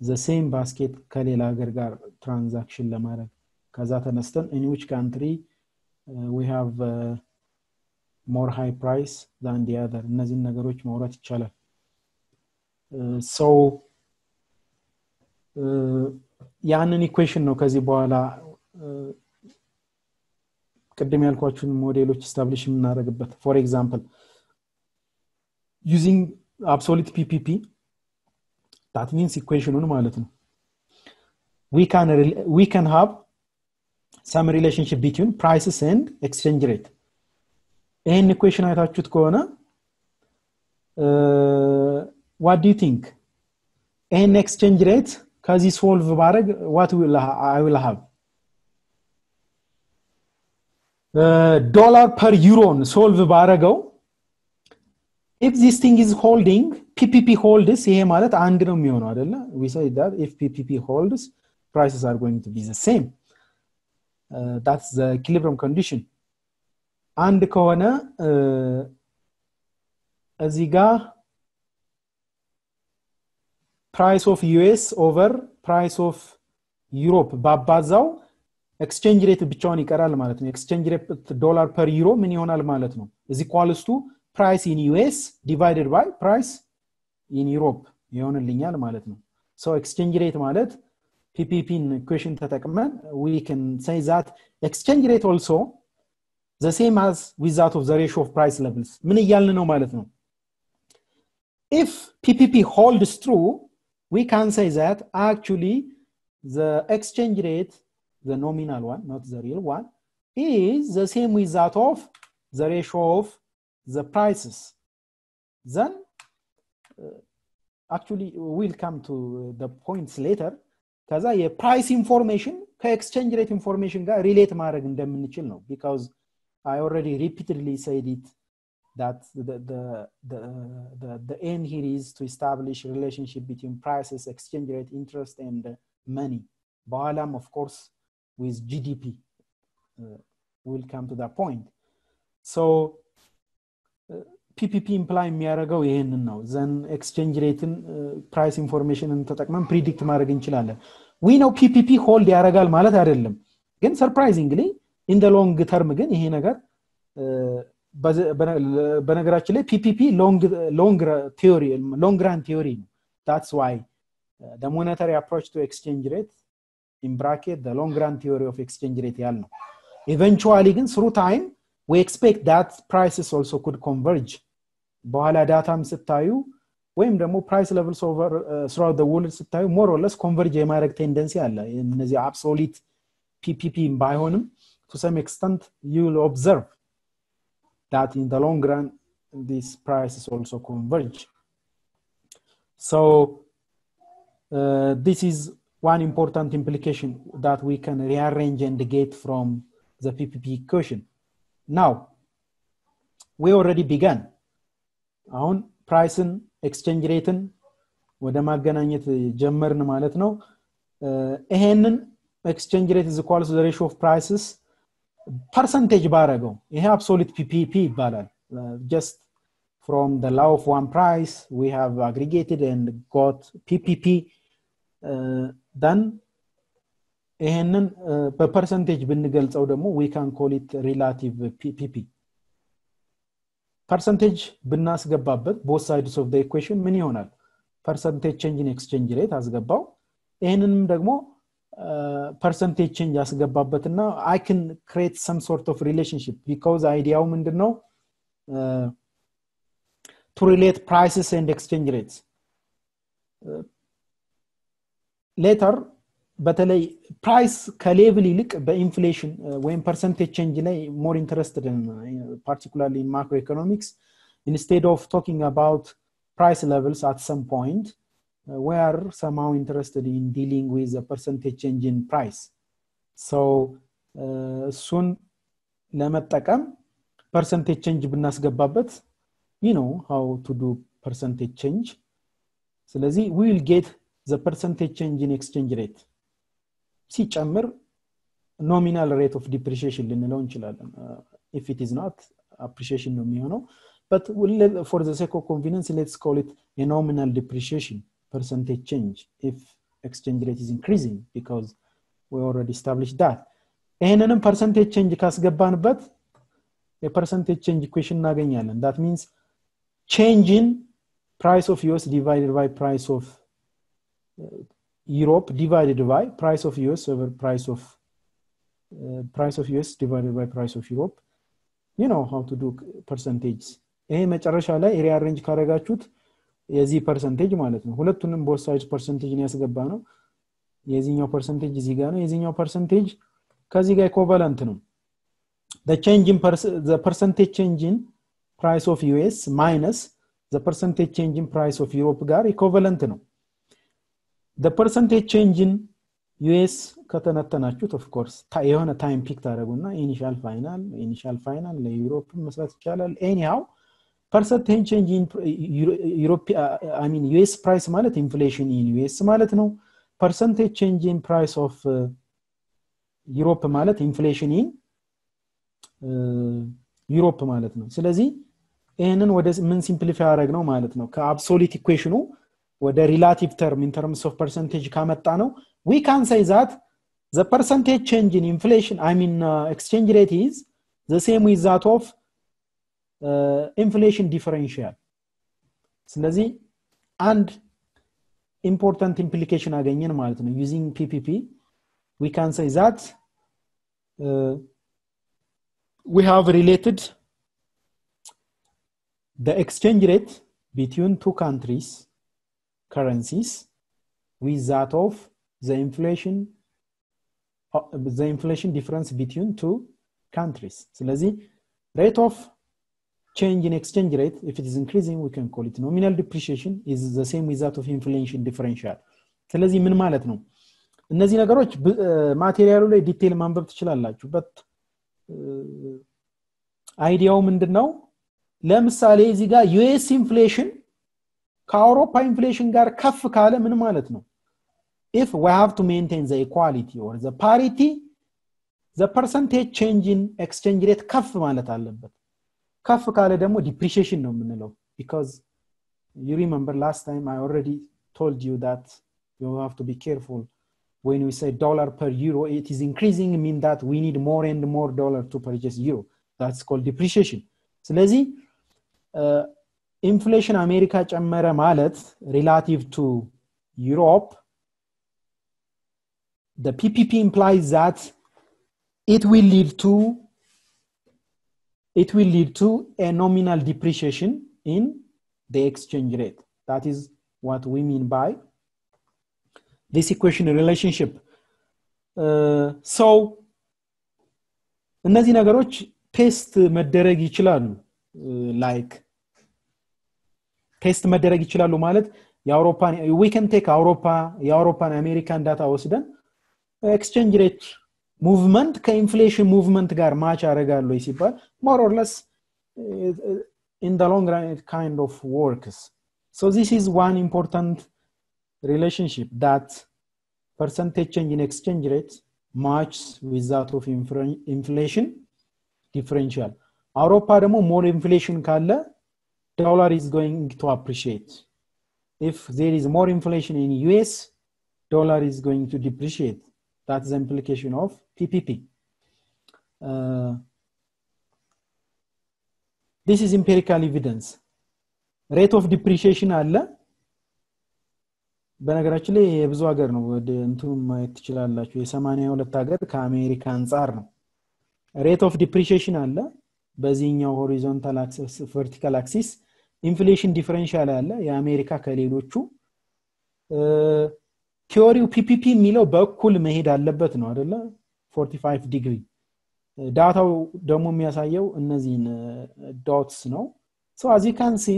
ዘሴም ባስኬት ከሌላ ሀገር ጋር ትራንዛክሽን ለማድረግ። ከዛ ተነስተን ኢን ዊች ካንትሪ ዊ ሃቭ ሞር ሃይ ፕራይስ ዛን ዲ አዘር። እነዚህን ነገሮች ማውራት ይቻላል። ሰው ያንን ኢኩዌሽን ነው ከዚህ በኋላ ቅድም ያልኳችሁን ሞዴሎች ስታብሊሽ የምናደርግበት። ፎር ኤግዛምፕል ዩዚንግ አብሶሊት ፒፒፒ ዳት ሚንስ ኢኩዌሽኑን ማለት ነው we can have some relationship between prices and exchange rate ይህን ኢኩዌሽን አይታችሁት ከሆነ what do you think ይህን ኤክስቼንጅ ሬት ከዚህ ሶልቭ ባረግ what will I will have ዶላር ፐር ዩሮን ሶልቭ ባረገው if this thing is holding ppp holds ይሄ ማለት አንድ ነው የሚሆነው አይደለ we say that if ppp holds prices are going to be the same uh, that's the equilibrium condition አንድ ከሆነ እዚህ ጋር ፕራይስ ኦፍ ዩኤስ ኦቨር ፕራይስ ኦፍ ዩሮፕ ባባዛው ኤክስቼንጅ ሬት ብቻውን ይቀራል ማለት ነው ኤክስቼንጅ ሬት ዶላር ፐር ዩሮ ምን ይሆናል ማለት ነው እዚ ኳልስቱ ፕራይስ ኢን ዩኤስ ዲቫይድድ ባይ ፕራይስ ኢን ዩሮፕ ይሆንልኛል ማለት ነው ሶ ኤክስቼንጅ ሬት ማለት ፒፒፒን ኢኩዌሽን ተጠቅመን ዊ ን ሳይ ዛት ኤክስቼንጅ ሬት ኦልሶ the same as with that of the ratio of price levels ምን እያልን ነው ማለት ነው if ppp holds true we can say that actually the exchange rate the nominal one not the real one is the same with that of the ratio of the prices then uh, actually we'll come to the points later ከዛ የፕራይስ ኢንፎርሜሽን ከኤክስቼንጅ ሬት ኢንፎርሜሽን ጋር ሪሌት ማድረግ እንደምንችል ነው ቢካዝ I already repeatedly said it that the, the, the, the, the aim here is to establish relationship between prices, exchange rate, interest, and uh, money. Baalam, of course, with GDP. Uh, we'll come to that point. So ፒፒፒ ኢምፕላይ የሚያደርገው ይህንን ነው። ዘን ኤክስቼንጅ ሬትን ፕራይስ ኢንፎርሜሽንን ተጠቅመን ፕሪዲክት ማድረግ እንችላለን። ዊ ነው ፒፒፒ ሆልድ ያደርጋል ማለት አይደለም። ግን ሰርፕራይዚንግሊ ኢን ሎንግ ተርም ግን ይሄ ነገር በነገራችን ላይ ፒፒፒ ሎንግ ራን ቲዮሪ ነው። ታትስ ዋይ ሞኔታሪ አፕሮች ቱ ኤክስቼንጅ ሬት ኢን ብራኬት ሎንግ ራን ቲዮሪ ኦፍ ኤክስቼንጅ ሬት ያል ነው ኢቨንቹዋሊ ግን ስሩ ታይም we expect that prices also could converge በኋላ ዳታም ስታዩ ወይም ደግሞ ፕራይስ ሌቭልስ ኦቨር ስራውት ደ ወርልድ ስታዩ ሞር ኦለስ ኮንቨርጅ የማድረግ ቴንደንሲ አለ እነዚህ አብሶሊት ፒፒፒ ባይሆንም to some extent you will observe that in the long run these prices also converge so uh, this is one important implication that we can rearrange and get from the ppp equation now we already began አሁን ፕራይስን ኤክስቼንጅ ሬትን ወደ ማገናኘት ጀመርን ማለት ነው ይሄንን ኤክስቼንጅ ሬት is equal to the ratio of prices ፐርሰንቴጅ ባረገው ይሄ አብሶሉት ፒፒፒ ይባላል just from the law of one price we have aggregated and got ppp uh, then ይሄንን በፐርሰንቴጅ ብንገልጸው ደግሞ call it relative ፒፒ ፐርሰንቴጅ ብናስገባበት ቦት ሳይድስ ኦፍ ኢኩዌሽን ምን ይሆናል? ፐርሰንቴጅ ቼንጅን ኤክስቼንጅ ሬት አስገባው። ይህንንም ደግሞ ፐርሰንቴጅ ቼንጅ ያስገባበትና አይ ክን ክሬት ሰም ሶርት ኦፍ ሪሌሽንሽፕ ቢካውዝ አይዲያው ምንድን ነው ቱ ሪሌት ፕራይስስ ኤንድ ኤክስቼንጅ ሬትስ ሌተር በተለይ ፕራይስ ከሌቭል ይልቅ በኢንፍሌሽን ወይም ፐርሰንቴጅ ቼንጅ ላይ ሞር ኢንተረስትድ ፓርቲኩላርሊ ማክሮ ኢኮኖሚክስ ኢንስቴድ ኦፍ ቶኪንግ አባውት ፕራይስ ሌቭልስ አት ሰም ፖይንት we are somehow interested in dealing with a percentage change in price. So እሱን ለመጠቀም ፐርሰንቴጅ ቼንጅ ብናስገባበት you know how to do percentage change ስለዚህ we will get the percentage change in exchange rate ሲጨምር ኖሚናል ሬት ኦፍ ዲፕሪሺየሽን ልንለው እንችላለን if it is not appreciation ነው የሚሆነው but for the sake of convenience let's call it a nominal depreciation percentage change if exchange rate is increasing because we already established that ይህንንም ፐርሰንቴጅ ቼንጅ ካስገባንበት የፐርሰንቴጅ ቼንጅ ኢኩዌሽን እናገኛለን that means change in price of us divided by price of uh, Europe divided by price of US over price of uh, price of US divided by price of Europe. You know how to do percentage. ይሄ መጨረሻ ላይ ሪአሬንጅ ካረጋችሁት የዚህ ፐርሰንቴጅ ማለት ነው። ሁለቱንም ቦት ሳይድ ፐርሰንቴጅን ያስገባ ነው የዚህኛው ፐርሰንቴጅ እዚህ ጋር ነው። የዚህኛው ፐርሰንቴጅ ከዚህ ጋር ኢኮቫለንት ነው። ፐርሰንቴጅ ቼንጅን ፕራይስ ኦፍ ዩኤስ ማይነስ ፐርሰንቴጅ ቼንጅን ፕራይስ ኦፍ ዩሮፕ ጋር ኢኮቫለንት ነው ፐርሰንቴጅ ቼንጅን ዩኤስ ከተነተናችሁት ኦፍኮርስ የሆነ ታይም ፒክ ታደረጉና ኢኒሻል ፋይናል ኢኒሻል ፋይናል ለዩሮፕ መስራት ይቻላል. ኤኒሃው ፐርሰንቴጅ ቼንጅ ሚን ዩኤስ ፕራይስ ማለት ኢንፍሌሽን ኢን ዩኤስ ማለት ነው. ፐርሰንቴጅ ቼንጅ ኢን ፕራይስ ኦፍ ዩሮፕ ማለት ኢንፍሌሽን ኢን ዩሮፕ ማለት ነው. ስለዚህ ይህንን ወደ ምን ሲምፕሊፋይ ያደረግ ነው ማለት ነው? ከአብሶሊት ኢኩዌሽኑ ወደ ሪላቲቭ ተርም ኢን ተርምስ ኦፍ ፐርሰንቴጅ ካመጣ ነው ዊ ካን ሳይ ዛት the percentage change in inflation i mean uh, exchange rate is the same with that of ኢንፍሌሽን ዲፈረንሽያል ስለዚህ አንድ ኢምፖርታንት ኢምፕሊኬሽን አገኘን ማለት ነው ዩዚንግ ፒፒፒ ዊ ካን ሳይ ዛት we have related the exchange rate between two countries currencies with that of the inflation uh, the inflation difference between two countries ስለዚህ rate of change in exchange rate if it is increasing we can call it nominal depreciation is the same with that of inflation differential ስለዚህ ምን ማለት ነው እነዚህ ነገሮች ማቴሪያሉ ላይ ዲቴል ማንበብ ትችላላችሁ በት አይዲያው ምንድን ነው ለምሳሌ እዚህ ጋር ዩኤስ ኢንፍሌሽን ከአውሮፓ ኢንፍሌሽን ጋር ከፍ ካለ ምን ማለት ነው if we have to maintain the equality or the parity the percentage change in exchange rate ከፍ ማለት አለበት ከፍ ካለ ደግሞ ዲፕሪሺየሽን ነው የምንለው because you remember last time i already told you that you have to be careful when we say dollar per euro it is increasing mean that we need more and more dollar to purchase euro that's called depreciation ስለዚህ ኢንፍሌሽን አሜሪካ ጨመረ ማለት ሪላቲቭ ቱ ዩሮፕ the PPP implies that it will lead to it will lead to a nominal depreciation in the exchange rate. That is what we mean by this equation relationship. Uh, so እነዚህ ነገሮች ቴስት መደረግ ይችላሉ ላይክ ቴስት መደረግ ይችላሉ ማለት የአውሮፓን ዊከን ቴክ አውሮፓ የአውሮፓን አሜሪካን ዳታ ወስደን ኤክስቼንጅ ሬት ሙቭመንት ከኢንፍሌሽን ሙቭመንት ጋር ማች ያደርጋሉ ሲባል ሞር ኦር ለስ in the long run it kind of works so this is one important relationship that percentage change in exchange rate matches with that of inflation differential አውሮፓ ደግሞ ሞር ኢንፍሌሽን ካለ dollar is going to appreciate if there is more inflation in us dollar is going to depreciate that's the implication of ppp uh, this is empirical evidence rate of depreciation አለ በነገራችን ላይ የብዙ ሀገር ነው እንትኑ ማየት ትችላላችሁ የሰማኒያ ሁለት ሀገር ከአሜሪካ አንጻር ነው ሬት ኦፍ ዲፕሪሺየሽን አለ በዚህኛው ሆሪዞንታል አክሲስ ቨርቲካል አክሲስ ኢንፍሌሽን ዲፈረንሻል አለ የአሜሪካ ከሌሎቹ። ቲዮሪው ፒፒፒ የሚለው በእኩል መሄድ አለበት ነው አደለ 45 ዲግሪ። ዳታው ደግሞ የሚያሳየው እነዚህን ዶትስ ነው። ሶ አዝ ካን ሲ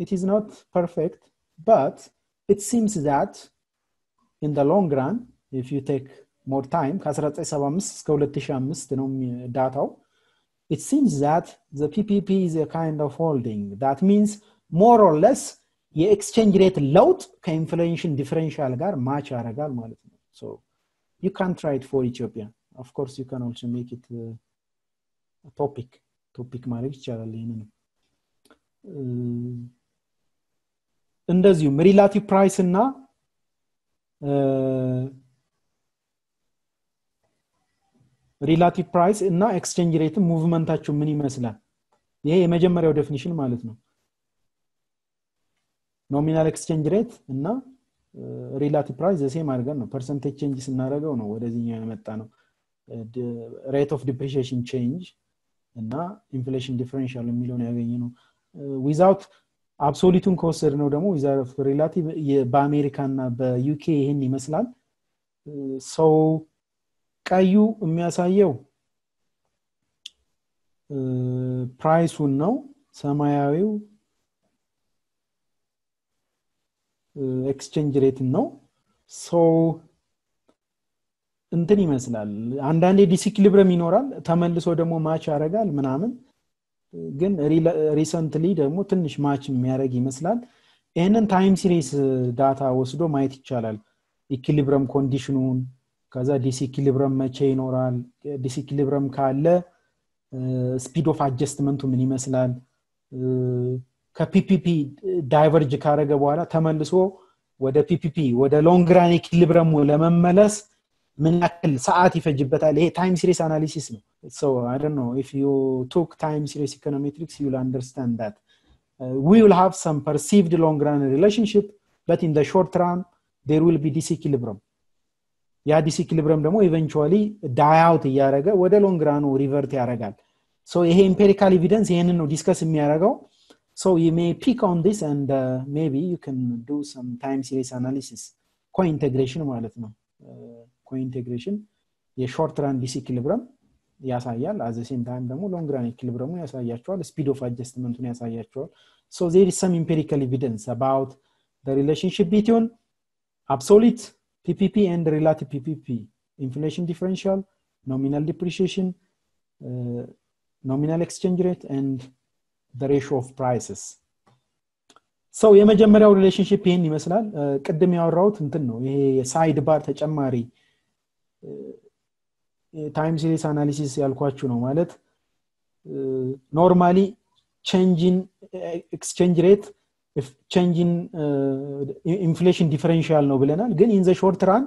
it is not perfect but it seems that in the long run if you take more time ከ1975 እስከ 2005 ነው ዳታው it seems that the PPP is a kind of holding. That means more or less የኤክስቼንጅ ሬት ለውጥ ከኢንፍሌሽን ዲፈረንሻል ጋር ማች ያደርጋል ማለት ነው ሶ ዩ ካን ትራይ ኢት ፎር ኢትዮጵያ ኦፍ ኮርስ ዩ ካን ኦልሶ ሜክ ኢት ቶፒክ ቶፒክ ማድረግ ይቻላል ይህንን እንደዚሁም ሪላቲቭ ፕራይስ እና ሪላቲቭ ፕራይስ እና ኤክስቼንጅ ሬትን ሙቭመንታቸው ምን ይመስላል? ይሄ የመጀመሪያው ዴፊኒሽን ማለት ነው። ኖሚናል ኤክስቼንጅ ሬት እና ሪላቲቭ ፕራይስ ዘሴም አድርገን ነው። ፐርሰንቴጅ ቼንጅ ስናደረገው ነው ወደዚህኛው የመጣ ነው ሬት ኦፍ ዲፕሪሽን ቼንጅ እና ኢንፍሌሽን ዲፈረንሻል የሚለውን ያገኘ ነው ዊዛውት አብሶሊቱን ከወሰድ ነው ደግሞ ሪላቲቭ በአሜሪካ እና በዩኬ ይህን ይመስላል። ሰው ቀዩ የሚያሳየው ፕራይሱን ነው። ሰማያዊው ኤክስቼንጅ ሬትን ነው። ሶ እንትን ይመስላል። አንዳንዴ ዲስኢኩሊብረም ይኖራል። ተመልሶ ደግሞ ማች ያደርጋል ምናምን። ግን ሪሰንትሊ ደግሞ ትንሽ ማች የሚያደርግ ይመስላል። ይህንን ታይም ሲሪስ ዳታ ወስዶ ማየት ይቻላል። ኢኪሊብረም ኮንዲሽኑን ከዛ ዲስኢኪሊብረም መቼ ይኖራል ዲስኢኪሊብረም ካለ ስፒድ ኦፍ አጀስትመንቱ ምን ይመስላል ከፒፒፒ ዳይቨርጅ ካረገ በኋላ ተመልሶ ወደ ፒፒፒ ወደ ሎንግራን ኢኪሊብረሙ ለመመለስ ምን ያክል ሰዓት ይፈጅበታል ይሄ ታይም ሲሪስ አናሊሲስ ነው so i don't know if you took time series econometrics you will understand that uh, we will have some perceived long run relationship but in the short run there will be disequilibrium ያ ዲስኢኩሊብረም ደግሞ ኢቨንቹዋሊ ዳያውት እያደረገ ወደ ሎንግ ራኑ ሪቨርት ያደርጋል ይሄ ኢምፔሪካል ኤቪደንስ ይህንን ነው ዲስከስ የሚያደርገው So you may pick on this and uh, maybe you can do some time series analysis. Co-integration ማለት ነው። co-integration የሾርት ራን ዲስኢኩሊብረም ያሳያል። አዘ ሴም ታይም ደግሞ ሎንግ ራን ኢኩሊብረሙ ያሳያቸዋል። ስፒድ ኦፍ አጀስትመንቱን ያሳያቸዋል። So there is some empirical evidence about the relationship between absolute PPP and relative PPP, inflation differential, nominal depreciation, uh, nominal exchange rate, and the ratio of prices. ሰው የመጀመሪያው ሪሌሽንሽፕ ይህን ይመስላል ቅድም ያወራሁት እንትን ነው ይሄ የሳይድ ባር ተጨማሪ ታይም ሲሪስ አናሊሲስ ያልኳችሁ ነው ማለት ኖርማሊ ቼንጅን ኤክስቼንጅ ሬት ቼንጅን ኢንፍሌሽን ዲፈረንሻል ነው ብለናል። ግን ኢን ዘ ሾርት ራን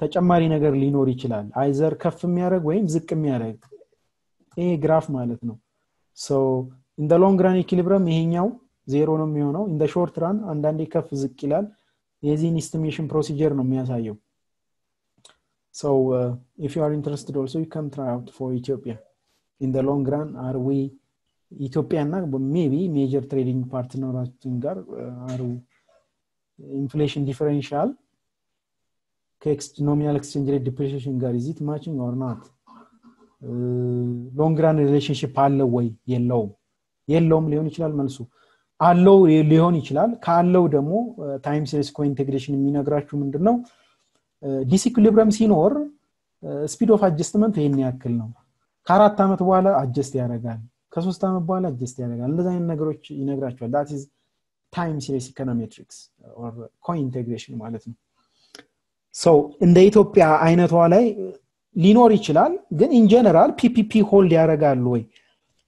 ተጨማሪ ነገር ሊኖር ይችላል። አይዘር ከፍ የሚያደርግ ወይም ዝቅ የሚያደርግ ይሄ ግራፍ ማለት ነው። ኢን ሎንግ ራን ኢኪሊብረም ይሄኛው ዜሮ ነው የሚሆነው። ኢን ሾርት ራን አንዳንዴ ከፍ ዝቅ ይላል። የዚህን ኢስቲሜሽን ፕሮሲጀር ነው የሚያሳየው። So uh, if you are interested also, you can try out for Ethiopia. In the long run, ኢትዮጵያ እና ሜቢ ሜጀር ትሬዲንግ ፓርትነራችን ጋር አሩ ኢንፍሌሽን ዲፈረንሻል ከኖሚናል ኤክስቼንጅ ሬት ዲፕሬሽን ጋር ኢዚት ማችንግ ኦር ናት ሎንግ ራን ሪሌሽንሽፕ አለው ወይ? የለውም። የለውም ሊሆን ይችላል መልሱ። አለው ሊሆን ይችላል። ካለው ደግሞ ታይም ሲሪስ ኮኢንቴግሬሽን የሚነግራችሁ ምንድን ነው ዲስኢኩሊብረም ሲኖር ስፒድ ኦፍ አጀስትመንት ይህን ያክል ነው። ከአራት ዓመት በኋላ አጀስት ያደርጋል ከሶስት ዓመት በኋላ አጀስት ያደርጋል። እንደዚ አይነት ነገሮች ይነግራቸዋል። ዳት ኢዝ ታይም ሲሪስ ኢኮኖሜትሪክስ ኮኢንቴግሬሽን ማለት ነው። ሰው እንደ ኢትዮጵያ አይነቷ ላይ ሊኖር ይችላል ግን ኢንጀነራል ፒፒፒ ሆልድ ያደርጋሉ ወይ?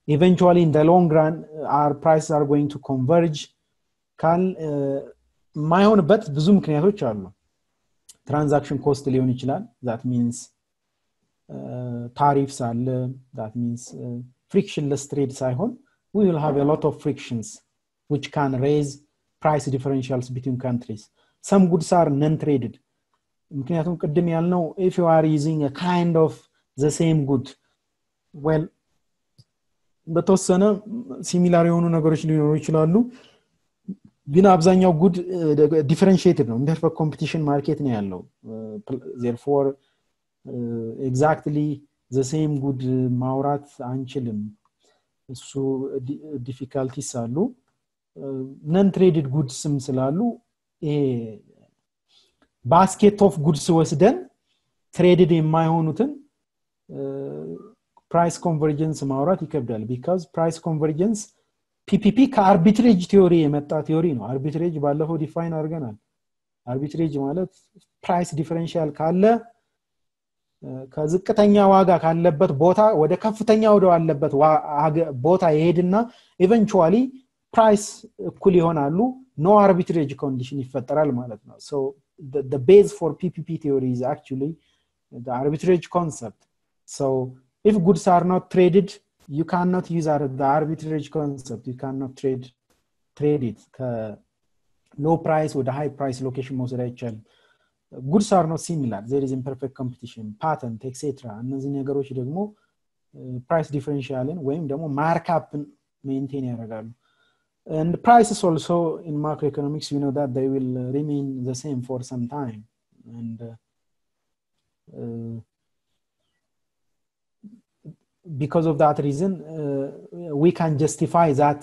ኢቨንቹዋሊ ኢን ሎንግ ራን አር ፕራይስ አር ጎይንግ ቱ ኮንቨርጅ ካል የማይሆንበት ብዙ ምክንያቶች አሉ። ትራንዛክሽን ኮስት ሊሆን ይችላል። ዛት ሚንስ ታሪፍስ አለ። ዛት ሚንስ ፍሪክሽንለስ ትሬድ ሳይሆን we will have a lot of frictions which can raise price differentials between countries some goods are non traded ምክንያቱም ቅድም ያልነው if you are using a kind of the same good well በተወሰነ ሲሚላር የሆኑ ነገሮች ሊኖሩ ይችላሉ ግን አብዛኛው ጉድ ዲፈረንሽትድ ነው ኢንተርፐ ኮምፒቲሽን ማርኬት ነው ያለው ዜርፎር ኤግዛክትሊ ዘሴም ጉድ ማውራት አንችልም። እሱ ዲፊካልቲስ አሉ። ነን ትሬድድ ጉድስም ስላሉ ባስኬት ኦፍ ጉድስ ወስደን ትሬድድ የማይሆኑትን ፕራይስ ኮንቨርጀንስ ማውራት ይከብዳል። ቢካዝ ፕራይስ ኮንቨርጀንስ ፒፒፒ ከአርቢትሬጅ ቲዮሪ የመጣ ቲዮሪ ነው። አርቢትሬጅ ባለፈው ዲፋይን አድርገናል። አርቢትሬጅ ማለት ፕራይስ ዲፈረንሻል ካለ ከዝቅተኛ ዋጋ ካለበት ቦታ ወደ ከፍተኛ ወደ ዋለበት ቦታ ይሄድና ኤቨንቹዋሊ ፕራይስ እኩል ይሆናሉ። ኖ አርቢትሬጅ ኮንዲሽን ይፈጠራል ማለት ነው። ሶ ቤዝ ፎር ፒፒፒ ቴዎሪ አርቢትሬጅ ኮንሰፕት ሶ ኢፍ ጉድስ አር ኖት ትሬድድ ዩ ካን ኖት ዩዝ አርቢትሬጅ ኮንሰፕት ዩ ካን ኖት ትሬድ ከሎ ፕራይስ ወደ ሃይ ፕራይስ ሎኬሽን መውሰድ አይቻልም። ጉድስ አር ኖት ሲሚላር ዜር ኢዝ ኢምፐርፌክት ኮምፒቲሽን ፓተንት ኤክሴትራ እነዚህ ነገሮች ደግሞ ፕራይስ ዲፈረንሽያልን ወይም ደግሞ ማርካፕን ሜንቴን ያደርጋሉ and prices also in macroeconomics you know that they will remain the same for some time and uh, uh, because of that reason uh, we can justify that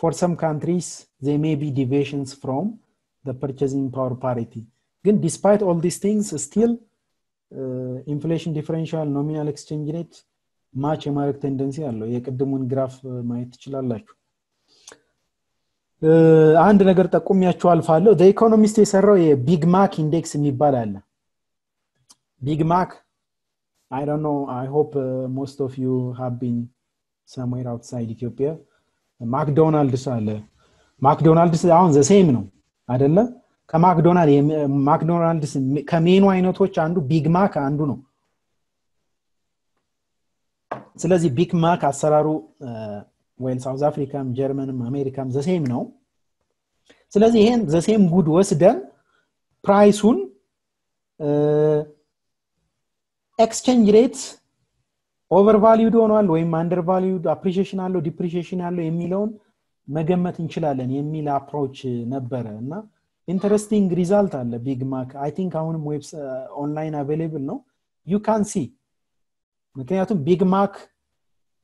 for some countries there may be deviations from the purchasing power parity. ግን ዲስፓይት ኦል ዲስ ቲንግስ ስቲል ኢንፍሌሽን ዲፈረንሻል ኖሚናል ኤክስቼንጅ ሬት ማች የማድረግ ቴንደንሲ አለው። የቅድሙን ግራፍ uh, ማየት ትችላላችሁ። uh, አንድ ነገር ጠቁሚያቸው አልፋለሁ። ኢኮኖሚስት የሰራው የቢግ ማክ ኢንዴክስ የሚባል አለ። ቢግ ማክ አይ ዶንት ኖ አይ ሆፕ ሞስት ኦፍ ዩ ሃብ ቢን ሰምዌር አውትሳይድ ኢትዮጵያ ማክዶናልድስ አለ። ማክዶናልድስ አሁን ዘሴም ነው። አይደለ? ከማክዶናልድ ማክዶናልድስ ከሜኑ አይነቶች አንዱ ቢግ ማክ አንዱ ነው። ስለዚህ ቢግ ማክ አሰራሩ ወይም ሳውዝ አፍሪካም ጀርመንም አሜሪካም ዘሴም ነው። ስለዚህ ይሄን ዘሴም ጉድ ወስደን ፕራይሱን ኤክስቼንጅ ሬት ኦቨር ቫሊዩድ ሆኗል ወይም አንደር ቫሊዩድ አፕሪሺዬሽን አለው ዲፕሪሺዬሽን አለው የሚለውን መገመት እንችላለን የሚል አፕሮች ነበረ እና ኢንተረስቲንግ ሪዛልት አለ ቢግ ማክ አይ ቲንክ አሁንም ዌብ ኦንላይን አቬሌብል ነው። ዩ ካን ሲ ምክንያቱም ቢግ ማክ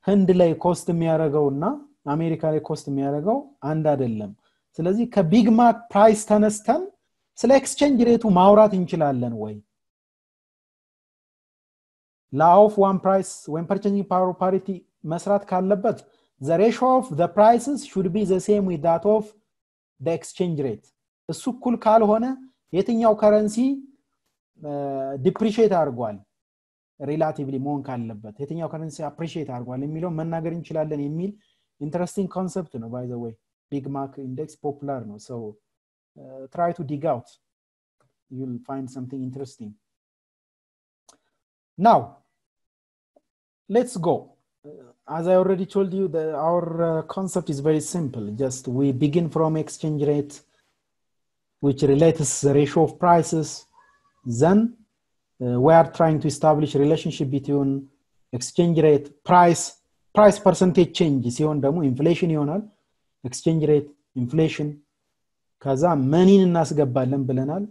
ህንድ ላይ ኮስት የሚያደርገው እና አሜሪካ ላይ ኮስት የሚያደርገው አንድ አይደለም። ስለዚህ ከቢግ ማክ ፕራይስ ተነስተን ስለ ኤክስቼንጅ ሬቱ ማውራት እንችላለን ወይ? ላኦፍ ዋን ፕራይስ ወይም ፐርቸንግ ፓወር ፓሪቲ መስራት ካለበት the ratio of the prices should be the same with that of the exchange rate እሱ እኩል ካልሆነ የትኛው ከረንሲ ዲፕሪሽት አድርጓል ሪላቲቭሊ መሆን ካለበት የትኛው ከረንሲ አፕሪሽት አድርጓል የሚለው መናገር እንችላለን የሚል ኢንትረስቲንግ ኮንሰፕት ነው ባይ ወይ ቢግ ማክ ኢንዴክስ ፖፑላር ነው ሰው ትራይ ቱ ዲግ አውት you'll find something interesting now let's go as I already told you, the, our uh, concept is very simple. Just we begin from exchange rate, which relates the ratio of prices. Then uh, we are trying to establish relationship between exchange rate, price, price percentage change ሲሆን ደግሞ ኢንፍሌሽን ይሆናል ኤክስቼንጅ ሬት ኢንፍሌሽን ከዛ መኒን እናስገባለን ብለናል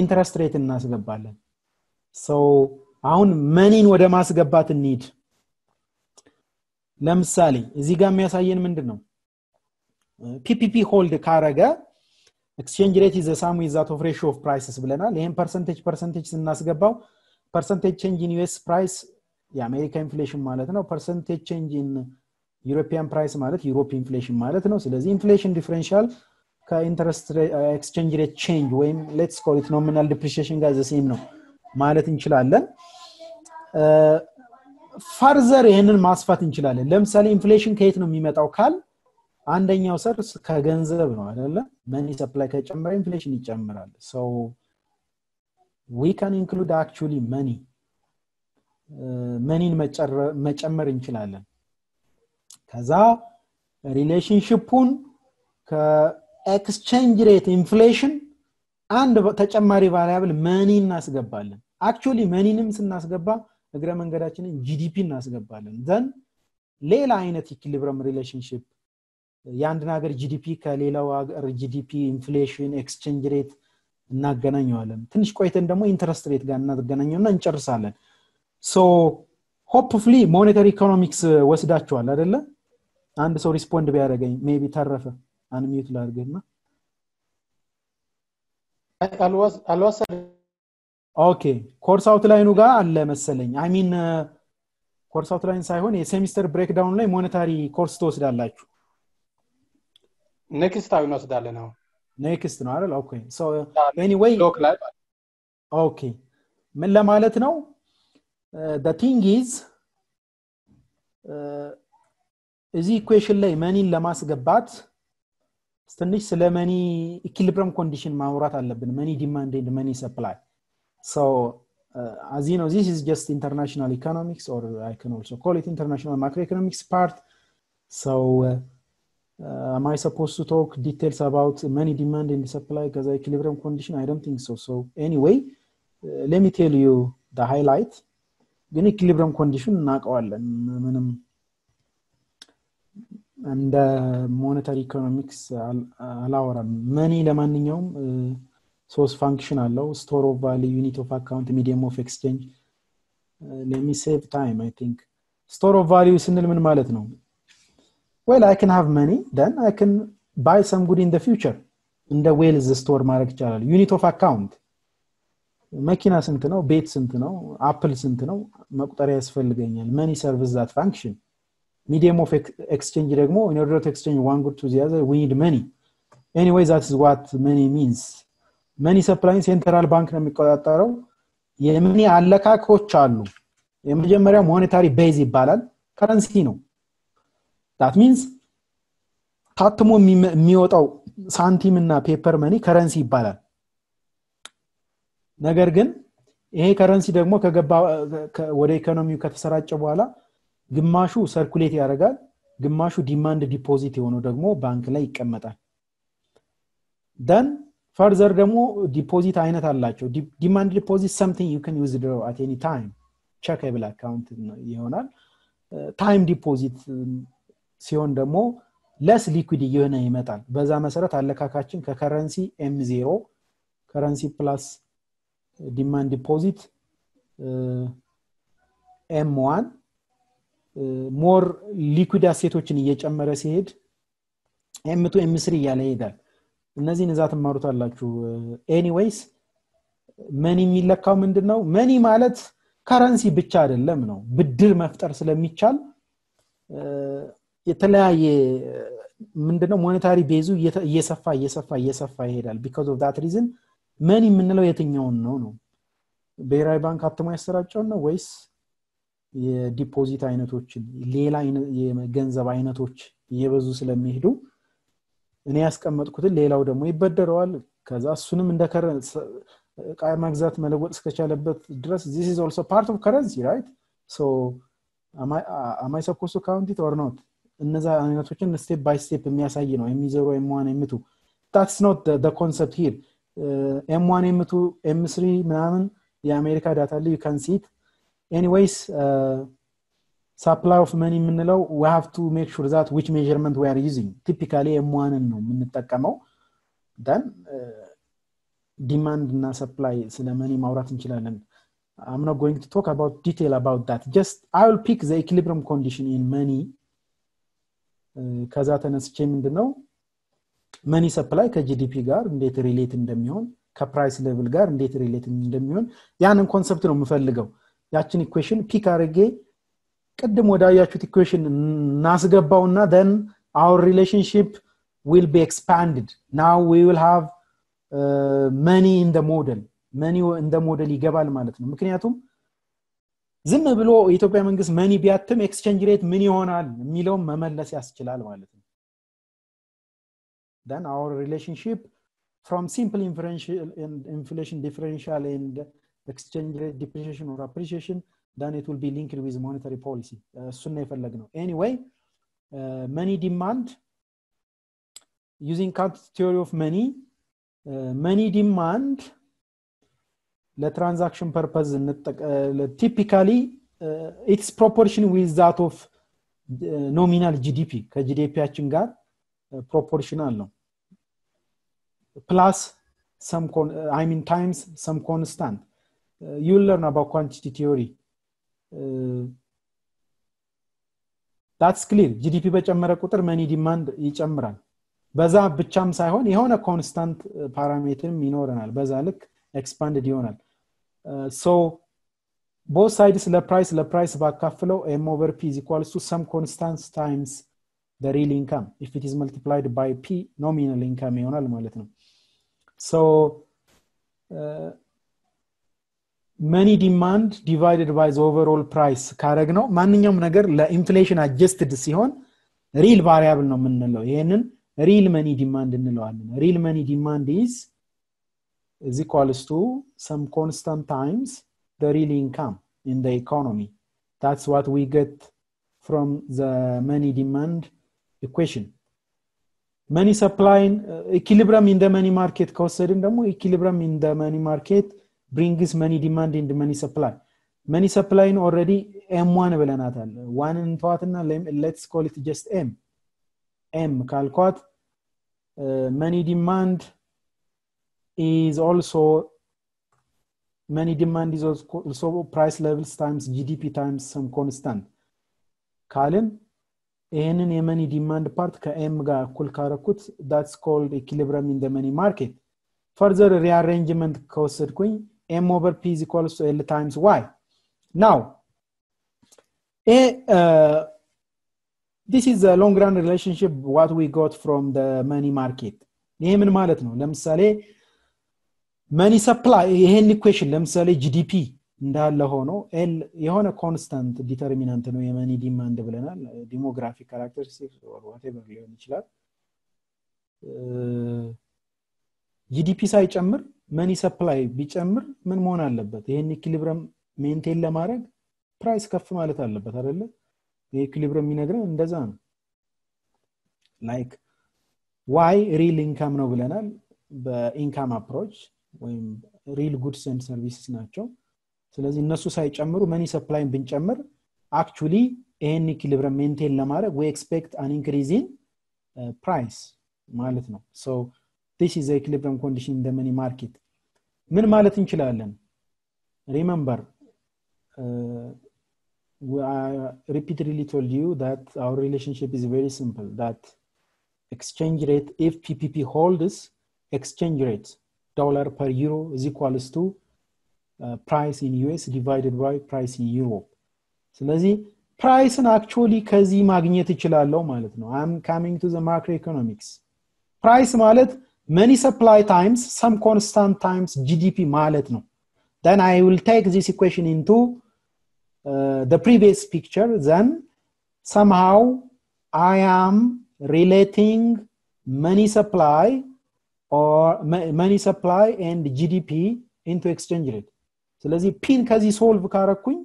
ኢንትረስት ሬት እናስገባለን ሰው አሁን መኒን ወደ ማስገባት እንሂድ። ለምሳሌ እዚህ ጋር የሚያሳየን ምንድን ነው ፒፒፒ ሆልድ ካረገ ኤክስቼንጅ ሬት ኢዘ ሳም ዊዛት ኦፍ ሬሽዮ ኦፍ ፕራይስስ ብለናል። ይህም ፐርሰንቴጅ ፐርሰንቴጅ ስናስገባው ፐርሰንቴጅ ቼንጅ ኢን ዩኤስ ፕራይስ የአሜሪካ ኢንፍሌሽን ማለት ነው። ፐርሰንቴጅ ቼንጅ ኢን ዩሮፒያን ፕራይስ ማለት ዩሮፕ ኢንፍሌሽን ማለት ነው። ስለዚህ ኢንፍሌሽን ዲፍሬንሻል ከኢንተረስት ኤክስቼንጅ ሬት ቼንጅ ወይም ሌትስ ኮሊት ኖሚናል ዲፕሪሽን ጋር ዘሴም ነው ማለት እንችላለን። ፈርዘር ይህንን ማስፋት እንችላለን። ለምሳሌ ኢንፍሌሽን ከየት ነው የሚመጣው ካል አንደኛው ሰርስ ከገንዘብ ነው አይደለ? መኒ ሰፕላይ ከጨመረ ኢንፍሌሽን ይጨምራል። ሰው ዊ ካን ኢንክሉድ አክቹሊ መኒ መኒን መጨመር እንችላለን። ከዛ ሪሌሽንሽፑን ከኤክስቼንጅ ሬት ኢንፍሌሽን አንድ ተጨማሪ ቫሪያብል መኒ እናስገባለን. አክቹሊ መኒንም ስናስገባ እግረ መንገዳችንን ጂዲፒ እናስገባለን. ዘን ሌላ አይነት ኢኪሊብረም ሪሌሽንሽፕ የአንድን ሀገር ጂዲፒ ከሌላው ሀገር ጂዲፒ ኢንፍሌሽን ኤክስቼንጅ ሬት እናገናኘዋለን። ትንሽ ቆይተን ደግሞ ኢንተረስት ሬት ጋር እናገናኘውና እንጨርሳለን። ሶ ሆፕፍሊ ሞኔታሪ ኢኮኖሚክስ ወስዳችኋል አደለ አንድ ሰው ሪስፖንድ ቢያደረገኝ ሜቢ ተረፈ። አንሚዩት ላድርግና አልወሰድ ኦኬ። ኮርስ አውትላይኑ ጋር አለ መሰለኝ። አይሚን ኮርስ አውትላይን ሳይሆን የሴሚስተር ብሬክዳውን ላይ ሞኔታሪ ኮርስ ትወስዳላችሁ። ኔክስት አዊ እንወስዳለን። አሁን ኔክስት ነው አይደል? ኦኬ። ሶ ኤኒዌይ ኦኬ። ምን ለማለት ነው? the thing is እዚህ ኢኩዌሽን ላይ መኒን ለማስገባት ትንሽ ስለ መኒ ኢኪሊብረም ኮንዲሽን ማውራት አለብን መኒ ዲማንድ ኤንድ መኒ ሰፕላይ so uh, as you know this is just international economics or i can also call it international macroeconomics part so uh, uh, am i supposed to talk details about money demand and supply because equilibrium condition i don't think so so anyway let me tell you the highlight ግን ኢኩሊብረም ኮንዲሽን እናውቀዋለን ምንም እንደ ሞኔታሪ ኢኮኖሚክስ አላወራም። መኒ ለማንኛውም ሶስት ፋንክሽን አለው። ስቶር ኦፍ ቫሊ ዩኒት ኦፍ አካውንት ሚዲየም ኦፍ ኤክስቼንጅ ለሚ ሴቭ ታይም አይ ቲንክ ስቶር ኦፍ ቫሊዩ ስንል ምን ማለት ነው? ዌል አይ ክን ሃቭ መኒ ደን አይ ክን ባይ ሰም ጉድ ኢን ፊውቸር እንደ ዌልዝ ስቶር ማድረግ ይቻላል። ዩኒት ኦፍ አካውንት መኪና ስንት ነው? ቤት ስንት ነው? አፕል ስንት ነው? መቁጠሪያ ያስፈልገኛል። መኒ ሰርቪስ ዛት ፋንክሽን medium of ኤክስቼንጅ ደግሞ in order to exchange one good to the other we need money. Anyway that is መኒ ሰፕላይን ሴንትራል ባንክ ነው የሚቆጣጠረው። የመኒ አለካኮች አሉ። የመጀመሪያ ሞኔታሪ ቤዝ ይባላል። ከረንሲ ነው። ዳት ሚንስ ታትሞ የሚወጣው ሳንቲም እና ፔፐር መኒ ከረንሲ ይባላል። ነገር ግን ይሄ ከረንሲ ደግሞ ከገባ ወደ ኢኮኖሚው ከተሰራጨ በኋላ ግማሹ ሰርኩሌት ያደርጋል ግማሹ ዲማንድ ዲፖዚት የሆነው ደግሞ ባንክ ላይ ይቀመጣል። ደን ፈርዘር ደግሞ ዲፖዚት አይነት አላቸው። ዲማንድ ዲፖዚት ሰምቲንግ ዩ ን ዩዝ አት ኤኒ ታይም ቸክብል አካውንት ይሆናል። ታይም ዲፖዚት ሲሆን ደግሞ ለስ ሊኩድ እየሆነ ይመጣል። በዛ መሰረት አለካካችን ከከረንሲ ኤም ዜሮ ከረንሲ ፕላስ ዲማንድ ዲፖዚት ኤም ዋን ሞር ሊኩድ አሴቶችን እየጨመረ ሲሄድ ኤም ቱ ኤም ስሪ እያለ ይሄዳል። እነዚህን እዛ ትማሩታላችሁ። ኤኒዌይስ መኒ የሚለካው ምንድን ነው መኒ ማለት ከረንሲ ብቻ አይደለም ነው። ብድር መፍጠር ስለሚቻል የተለያየ ምንድነው? ሞኔታሪ ቤዙ እየሰፋ እየሰፋ እየሰፋ ይሄዳል። ቢካዝ ኦፍ ዳት ሪዝን መኒ የምንለው የትኛውን ነው ነው? ብሔራዊ ባንክ አትሞ ያሰራጨውን ነው ወይስ የዲፖዚት አይነቶችን ሌላ የገንዘብ አይነቶች እየበዙ ስለሚሄዱ እኔ ያስቀመጥኩትን ሌላው ደግሞ ይበደረዋል። ከዛ እሱንም እንደ እቃ መግዛት መለወጥ እስከቻለበት ድረስ ዚስ ኢዝ ኦልሶ ፓርት ኦፍ ከረንሲ ራይት ሶ አማይ ሰፖስ ካውንት ኦር ኖት እነዛ አይነቶችን ስቴፕ ባይ ስቴፕ የሚያሳይ ነው። የሚዘሩ ኤምዋን ኤምቱ ታትስ ኖት ኮንሰፕት ሂር ኤምዋን ኤምቱ ኤም ስሪ ምናምን የአሜሪካ ዳታ ል ዩካን ሲት ኤኒዌይስ ሳፕላይ ኦፍ መኒ የምንለው ሃቭ ቱ ሜክ ሹር ዛት ዊች ሜርመንት ዌር ዩዚንግ ቲፒካሊ ኤምዋንን ነው የምንጠቀመው. ደን ዲማንድ እና ሰፕላይ ስለ መኒ ማውራት እንችላለን. I'm not going to talk about detail about that. Just I will pick the equilibrium condition in money. ከዛ ተነስቼ ምንድነው? መኒ ሰፕላይ ከጂዲፒ ጋር እንዴት ሪሌት እንደሚሆን ከፕራይስ ሌቭል ጋር እንዴት ሪሌት እንደሚሆን ያንን ኮንሰፕት ነው የምፈልገው ያችን ኢኩዌሽን ፒክ አድርጌ ቅድም ወዳያችሁት ኢኩዌሽን እናስገባውና relationship will be expanded now we will have uh, money in the model መኒ እንደ ሞዴል ይገባል ማለት ነው ምክንያቱም ዝም ብሎ የኢትዮጵያ መንግስት መኒ ቢያትም ኤክስቼንጅ ሬት ምን ይሆናል የሚለውን መመለስ ያስችላል ማለት ነው then our relationship from simple inflation differential and exchange rate depreciation or appreciation, then it will be linked with monetary policy. Uh, anyway, uh, money demand, using quantity theory of money, uh, money demand, the transaction purpose, uh, typically its proportion with that of nominal GDP, GDP uh, proportional, no. plus some, I mean times some constant. ዩ ለርን አባውት ኳንቲቲ ቲዮሪ ዳትስ ክሊር ጂዲፒ በጨመረ ቁጥር መኒ ዲማንድ ይጨምራል በዛ ብቻም ሳይሆን የሆነ ኮንስታንት ፓራሜትርም ይኖረናል በዛ ልክ ኤክስፓንድድ ይሆናል ሶ ቦት ሳይድስ ለፕራይስ ለፕራይስ ባካፍለው ኤም ኦቨር ፒ ኢኳልስ ቱ ሰም ኮንስታንስ ታይምስ ሪል ኢንካም ኢፍ ኢት ኢዝ መልቲፕላይድ ባይ ፒ ኖሚናል ኢንካም ይሆናል ማለት ነው ሶ መኒ ዲማንድ ዲቫይድድ ባይ ኦቨርኦል ፕራይስ ካረግ ነው ማንኛውም ነገር ለኢንፍሌሽን አጀስትድ ሲሆን ሪል ቫሪያብል ነው የምንለው ይህንን ሪል መኒ ዲማንድ እንለዋለን ሪል መኒ ዲማንድ ኢዝ to some constant times the real income in the economy. That's what we get from the money demand equation. Money supply, uh, equilibrium in the money market ከወሰድን ደግሞ equilibrium in the money market brings money demand in the money supply. money supply ኦልሬዲ ኤም ዋን ብለናታል ዋንን እንተዋትና ሌትስ ኮል ኢት ጀስት ኤም ኤም ካልኳት መኒ ዲማንድ is also money demand is also price levels times GDP times some constant ካልን ይህንን የመኒ ዲማንድ ፓርት ከኤም ጋር እኩል ካረኩት ዳትስ ኮልድ ኢኪሊብረም ኢን መኒ ማርኬት ፈርዘር ሪአሬንጅመንት ከወሰድኩኝ ኤም ኦቨር p is equals to l times y. Now, a, uh, this is a long run relationship what ይሄ ምን ማለት ነው? ለምሳሌ መኒ ሰፕላይ ይሄን ኢኩዌሽን ለምሳሌ ጂዲፒ እንዳለ ሆኖ ኤል የሆነ ኮንስታንት ዲተርሚናንት ነው የመኒ ዲማንድ ብለናል። ዲሞግራፊክ ካራክተሪስቲክስ ዋቴቨር ሊሆን ይችላል። uh, ጂዲፒ ሳይጨምር መኒ ሰፕላይ ቢጨምር ምን መሆን አለበት? ይህን ኢኩሊብረም ሜንቴን ለማድረግ ፕራይስ ከፍ ማለት አለበት አደለ የኢኩሊብረም የሚነግረን እንደዛ ነው። ላይክ ዋይ ሪል ኢንካም ነው ብለናል። በኢንካም አፕሮች ወይም ሪል ጉድስ ኤንድ ሰርቪስስ ናቸው። ስለዚህ እነሱ ሳይጨምሩ መኒ ሰፕላይን ብንጨምር አክቹሊ ይሄን ኢኪሊብረም ሜንቴን ለማድረግ ወይ ኤክስፔክት አን ኢንክሪዝ ኢን ፕራይስ ማለት ነው ዲስ ኢዝ ኢኪሊብረም ኮንዲሽን ኢን መኒ ማርኬት ምን ማለት እንችላለን ሪመምበር I repeatedly told you that our relationship is very simple that exchange rate if ppp holds exchange rate dollar per euro is equals to uh, price in us divided by price in europe ስለዚህ ፕራይስን አክቹዋሊ ከዚህ ማግኘት ይችላለው ማለት ነው አም ካሚንግ ቱ ዘ ማክሮ ኢኮኖሚክስ ፕራይስ ማለት መኒ ሰፕላይ ታይምስ ሰም ኮንስታንት ታይምስ ጂዲፒ ማለት ነው then i will take this equation into uh, the previous picture then somehow i am relating money supply or money supply and gdp into exchange rate ስለዚህ ፒን ከዚህ ሶልቭ ካረኩኝ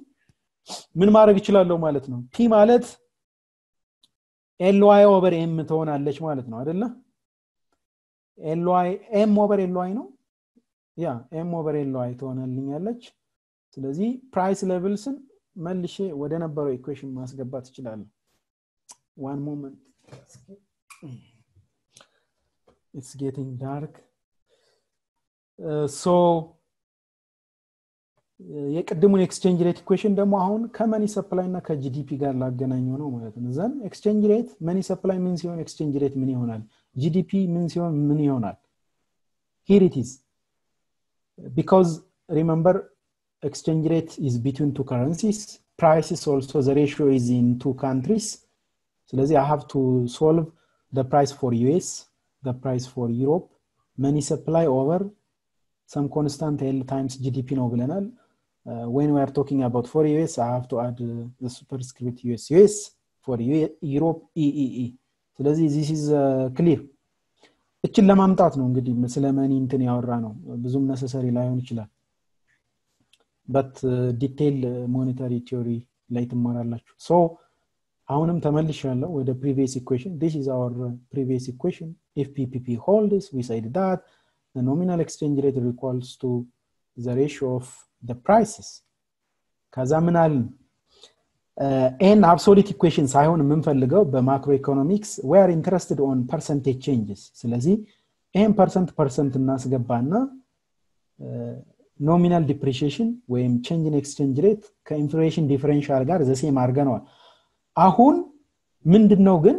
ምን ማድረግ ይችላለሁ ማለት ነው ፒ ማለት ኤልዋይ ኦቨር ኤም ትሆናለች ማለት ነው አይደለ ኤልዋይ ኤም ኦቨር ኤልዋይ ነው? ያ ኤም ኦቨር ኤልዋይ ትሆናልኛለች ስለዚህ ፕራይስ ሌቭልስን መልሼ ወደ ነበረው ኢኩዌሽን ማስገባት ይችላለሁ ዋን ሞመንት ኢትስ ጌቲንግ ዳርክ ሶ የቅድሙን ኤክስቼንጅ ሬት ኢኩዌሽን ደግሞ አሁን ከመኒ ሰፕላይ እና ከጂዲፒ ጋር ላገናኘው ነው ማለት ነው። ዘን ኤክስቼንጅ ሬት መኒ ሰፕላይ ምን ሲሆን ኤክስቼንጅ ሬት ምን ይሆናል ጂዲፒ ምን ሲሆን ምን ይሆናል ሂር ኢት ኢዝ ቢካዝ ሪመምበር exchange rate is between two currencies price is also the ratio is in two countries ስለዚህ i have to solve the price for us the price for europe money supply over some constant l times gdp ነው ብለናል uh, when we are talking about for us i have to add uh, the superscript us us for europe eee ስለዚህ this is uh, clear እችን ለማምጣት ነው እንግዲህ ስለ መኒ እንትን ያወራ ነው ብዙም ነሰሰሪ ላይሆን ይችላል በት ዲቴይል ሞኔታሪ ቲዮሪ ላይ ትማራላችሁ ሶ አሁንም ተመልሽ ያለው ወደ ፕሪቪየስ ኢኩዌሽን ዲስ ኢዝ አወር ፕሪቪየስ ኢኩዌሽን ኢፍ ፒፒፒ ሆልድስ ዊ ሳይድ ዳት the nominal exchange rate equals to the ratio of the prices ከዛ ምን አልን ኤን አብሶሊት ኢኩዌሽን ሳይሆን የምንፈልገው በማክሮ ኢኮኖሚክስ ዌር ኢንትረስትድ ኦን ፐርሰንቴጅ ቼንጅስ ስለዚህ ይህን ፐርሰንት ፐርሰንት እናስገባና ኖሚናል ዲፕሪሽን ወይም ቼንጅን ኤክስቼንጅ ሬት ከኢንፍሌሽን ዲፈረንሻል ጋር ዘሴም አድርገነዋል። አሁን ምንድን ነው ግን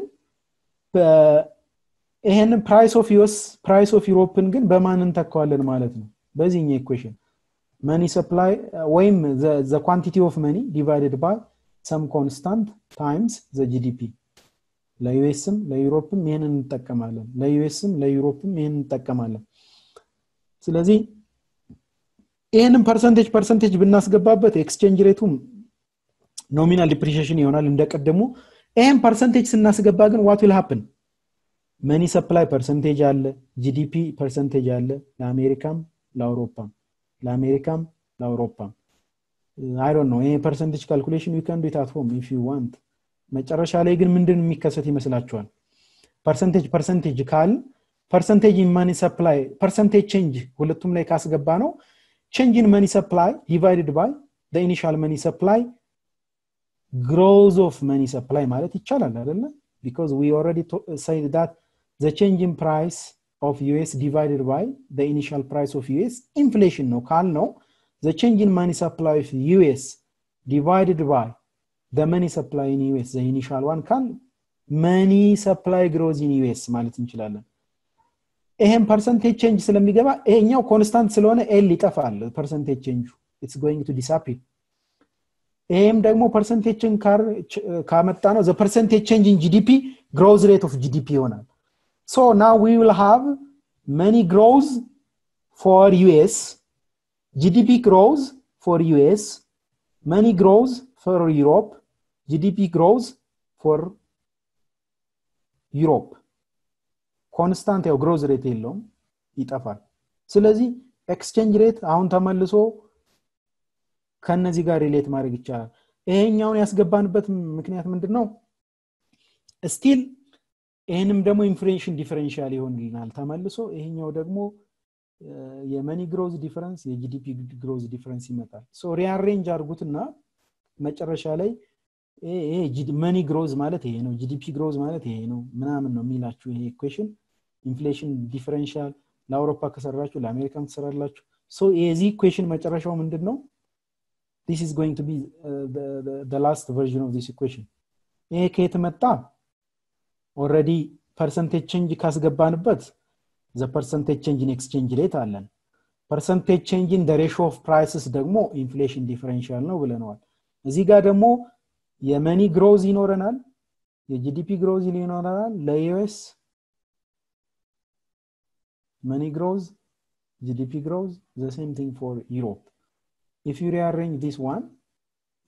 ይሄንን ፕራይስ ኦፍ ዩስ ፕራይስ ኦፍ ዩሮፕን ግን በማን እንተካዋለን ማለት ነው? በዚህኛ ኢኩዌሽን መኒ ሰፕላይ ወይም ዘ ኳንቲቲ ኦፍ መኒ ዲቫይድድ ባይ ሰም ኮንስታንት ታይምስ ዘ ጂዲፒ ለዩኤስም ለዩሮፕም ይህንን እንጠቀማለን። ለዩኤስም ለዩሮፕም ይህንን እንጠቀማለን። ስለዚህ ይህንን ፐርሰንቴጅ ፐርሰንቴጅ ብናስገባበት ኤክስቼንጅ ሬቱም ኖሚናል ዲፕሪሽን ይሆናል። እንደቀደሙ ይህን ፐርሰንቴጅ ስናስገባ ግን ዋት ዊል ሀፕን መኒ ሰፕላይ ፐርሰንቴጅ አለ ጂዲፒ ፐርሰንቴጅ አለ ለአሜሪካም ለአውሮፓም ለአሜሪካም ለአውሮፓም አይዶን ነው ይሄ ፐርሰንቴጅ ካልኩሌሽን ዩከን ዱ ኢት ሆም ኢፍ ዩ ዋንት መጨረሻ ላይ ግን ምንድን የሚከሰት ይመስላችኋል? ፐርሰንቴጅ ፐርሰንቴጅ ካል ፐርሰንቴጅ መኒ ሰፕላይ ፐርሰንቴጅ ቼንጅ ሁለቱም ላይ ካስገባ ነው ቼንጅ ኢን መኒ ሰፕላይ ዲቫይድድ ባይ ኢኒሻል መኒ ሰፕላይ ግሮዝ ኦፍ መኒ ሰፕላይ ማለት ይቻላል አይደለ? ቢካዝ ዊ ኦልሬዲ ሰይድ ዳት ዘ ቼንጅ ኢን ፕራይስ ኦፍ ዩኤስ ዲቫይድድ ባይ ኢኒሻል ፕራይስ ኦፍ ዩኤስ ኢንፍሌሽን ነው ካል ነው the change in money supply of US divided by the money supply in US the initial one ካል money supply grows in US ማለት እንችላለን ይሄን ፐርሰንቴጅ ቼንጅ ስለሚገባ ይሄኛው ኮንስታንት ስለሆነ ኤል ይጠፋል ፐርሰንቴጅ ቼንጁ ኢትስ ጎይንግ ቱ ዲሳፒር ይሄም ደግሞ ፐርሰንቴጅን ካመጣ ነው ዘ ፐርሰንቴጅ ቼንጅ ኢን ጂዲፒ ግሮዝ ሬት ኦፍ ጂዲፒ ይሆናል ሶ ናው ዊ ዊል ሃቭ መኒ ግሮዝ ፎር ዩኤስ ጂዲፒ ግሮዝ ፎር ዩኤስ መኒ ግሮዝ ፎር ዩሮፕ ጂዲፒ ግሮዝ ፎር ዩሮፕ ኮንስታንት ያው ግሮዝ ሬት የለውም ይጠፋል. ስለዚህ ኤክስቼንጅ ሬት አሁን ተመልሶ ከነዚህ ጋር ሪሌት ማድረግ ይቻላል። ይሄኛውን ያስገባንበት ምክንያት ምንድን ነው ስቲል ይህንም ደግሞ ኢንፍሌሽን ዲፈረንሻል ይሆንልናል ተመልሶ። ይሄኛው ደግሞ የመኒ ግሮዝ ዲፈረንስ የጂዲፒ ግሮዝ ዲፈረንስ ይመጣል። ሶ ሪአሬንጅ አድርጉትና መጨረሻ ላይ መኒ ግሮዝ ማለት ይሄ ነው ጂዲፒ ግሮዝ ማለት ይሄ ነው ምናምን ነው የሚላችሁ ይሄ ኢኩዌሽን ኢንፍሌሽን ዲፈረንሻል ለአውሮፓ ከሰራችሁ ለአሜሪካም ትሰራላችሁ። የዚህ ኢኩዌሽን መጨረሻው ምንድን ነው be uh, the, the, the last version of this equation. ይሄ ከየት መጣ? ኦረዲ ፐርሰንቴጅ ቼንጅ ካስገባንበት ዘ ፐርሰንቴጅ ቼንጅ ኢን ኤክስቼንጅ ሬት አለን። ፐርሰንቴጅ ቼንጅ ኢን ሬሾ ኦፍ ፕራይስስ ደግሞ ኢንፍሌሽን ዲፈረንሻል ነው ብለነዋል። እዚህ ጋር ደግሞ የመኒ ግሮዝ ይኖረናል የጂዲፒ ግሮዝ ይኖረናል ለዩኤስ መኒ ግሮዝ ጂዲፒ ግሮዝ ዘ ሴም ቲንግ ፎር ዩሮፕ ኢፍ ዩ ሪአሬንጅ ዲስ ዋን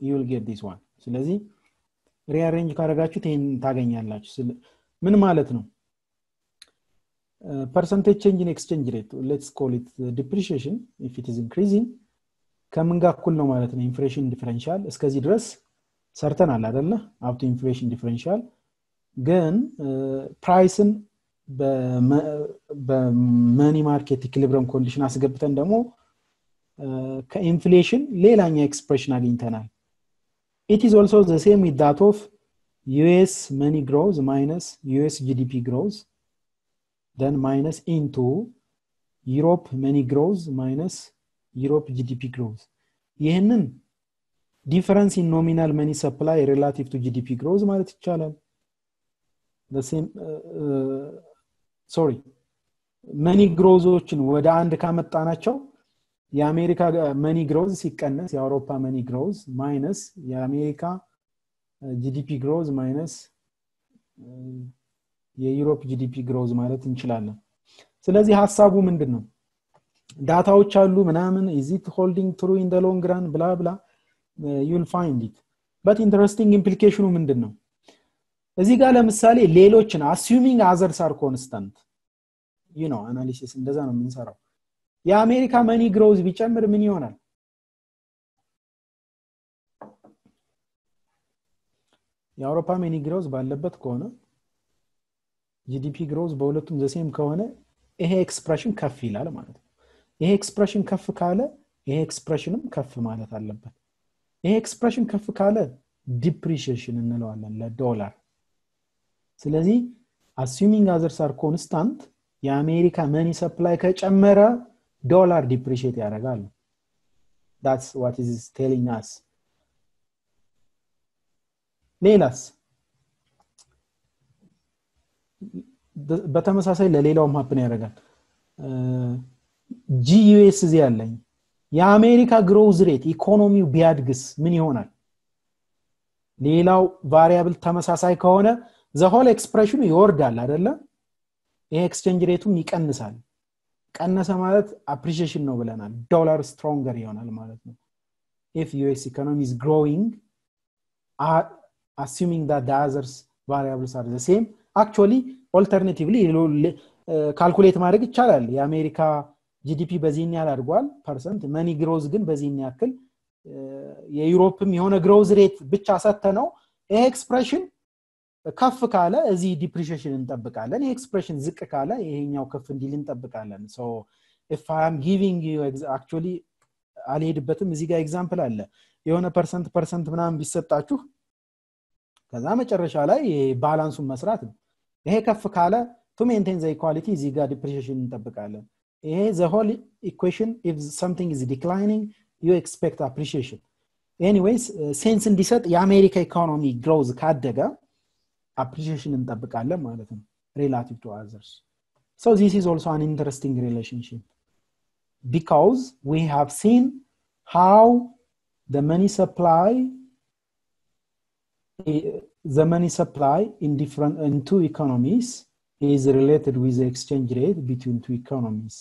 ዩ ዊል ጌት ዲስ ዋን ስለዚህ ሪአሬንጅ ካደረጋችሁት ይህን ታገኛላችሁ። ምን ማለት ነው ፐርሰንቴጅ ቼንጅ ኢን ኤክስቼንጅ ሬት ሌትስ ኮል ኢት ዲፕሪሽን ኢፍ ኢት ኢዝ ኢንክሪዚንግ ከምን ጋር እኩል ነው ማለት ነው? ኢንፍሌሽን ዲፈረንሻል እስከዚህ ድረስ ሰርተናል አደለ አብቶ ኢንፍሌሽን ዲፈረንሻል ግን ፕራይስን በመኒ ማርኬት ኢክሊብረም ኮንዲሽን አስገብተን ደግሞ ከኢንፍሌሽን ሌላኛ ኤክስፕሬሽን አግኝተናል። ኢት ኢዝ ኦልሶ ዘ ሴም ዊት ዳት ኦፍ ዩኤስ መኒ ግሮዝ ማይነስ ዩኤስ ጂዲፒ ግሮዝ then minus into Europe many grows minus Europe GDP grows. ይህንን ዲፈረንስ ኢን ኖሚናል መኒ ሰፕላይ ሬላቲቭ ቱ ጂዲፒ ግሮዝ ማለት ይቻላል ሶሪ መኒ ግሮዞችን ወደ አንድ ካመጣናቸው የአሜሪካ መኒ ግሮዝ ሲቀነስ የአውሮፓ መኒ ግሮዝ ማይነስ የአሜሪካ ጂዲፒ ግሮዝ ማይነስ የዩሮፕ ጂዲፒ ግሮዝ ማለት እንችላለን። ስለዚህ ሀሳቡ ምንድን ነው ዳታዎች አሉ ምናምን ኢዚት ሆልዲንግ ትሩ ኢን ሎንግ ራን ብላ ብላ ዩል ፋይንድ ኢት። በት ኢንትረስቲንግ ኢምፕሊኬሽኑ ምንድን ነው እዚህ ጋር ለምሳሌ ሌሎችን አስዩሚንግ አዘርስ አር ኮንስታንት። ይህ ነው አናሊሲስ እንደዛ ነው የምንሰራው። የአሜሪካ መኒ ግሮዝ ቢጨምር ምን ይሆናል? የአውሮፓ መኒ ግሮዝ ባለበት ከሆነ ጂዲፒ ግሮዝ በሁለቱም ዘሴም ከሆነ ይሄ ኤክስፕሬሽን ከፍ ይላል ማለት ነው። ይሄ ኤክስፕሬሽን ከፍ ካለ ይሄ ኤክስፕሬሽንም ከፍ ማለት አለበት። ይሄ ኤክስፕሬሽን ከፍ ካለ ዲፕሪሽሽን እንለዋለን ለዶላር። ስለዚህ አሱሚንግ አዘርስ አር ኮንስታንት የአሜሪካ መኒ ሰፕላይ ከጨመረ ዶላር ዲፕሪሽት ዋት ኢዝ ቴሊንግ አስ ሌላስ በተመሳሳይ ለሌላውም ሀፕን ያደርጋል። ጂዩኤስ እዚህ ያለኝ የአሜሪካ ግሮዝ ሬት ኢኮኖሚው ቢያድግስ ምን ይሆናል? ሌላው ቫሪያብል ተመሳሳይ ከሆነ ዘሆል ኤክስፕሬሽኑ ይወርዳል አደለ ይሄ ኤክስቼንጅ ሬቱም ይቀንሳል። ቀነሰ ማለት አፕሪሽሽን ነው ብለናል። ዶላር ስትሮንገር ይሆናል ማለት ነው። ኢፍ ዩኤስ ኢኮኖሚ is growing assuming that the others variables are the same ኦልተርኔቲቭሊ ካልኩሌት ማድረግ ይቻላል። የአሜሪካ ጂዲፒ በዚህን ያህል አድጓል ፐርሰንት። መኒ ግሮዝ ግን በዚህን ያክል። የዩሮፕም የሆነ ግሮዝ ሬት ብቻ ሰተ ነው ይሄ ኤክስፕሬሽን ከፍ ካለ እዚህ ዲፕሪሽን እንጠብቃለን። ይህ ኤክስፕሬሽን ዝቅ ካለ ይሄኛው ከፍ እንዲል እንጠብቃለን። ኢፍ አም ጊቪንግ አክቹዋሊ አልሄድበትም። እዚህ ጋር ኤግዛምፕል አለ። የሆነ ፐርሰንት ፐርሰንት ምናምን ቢሰጣችሁ ከዛ መጨረሻ ላይ ባላንሱን መስራት ነው ይሄ ከፍ ካለ ቱ ሜንቴን ዘ ኢኳሊቲ እዚህ ጋር ዲፕሪሽን እንጠብቃለን ይሄ ዘ ሆል ኢኩዌሽን ኢፍ ሰምቲንግ ኢዝ ዲክላይኒንግ ዩ ኤክስፔክት አፕሪሺሽን ኤኒዌይስ ሴንስ እንዲሰጥ የአሜሪካ ኢኮኖሚ ግሮዝ ካደገ አፕሪሺሽን እንጠብቃለን ማለት ነው ሬላቲቭ ቱ አዘርስ So this is also an interesting relationship because we have seen how the money supply the money supply in different in two economies is related with the exchange rate between two economies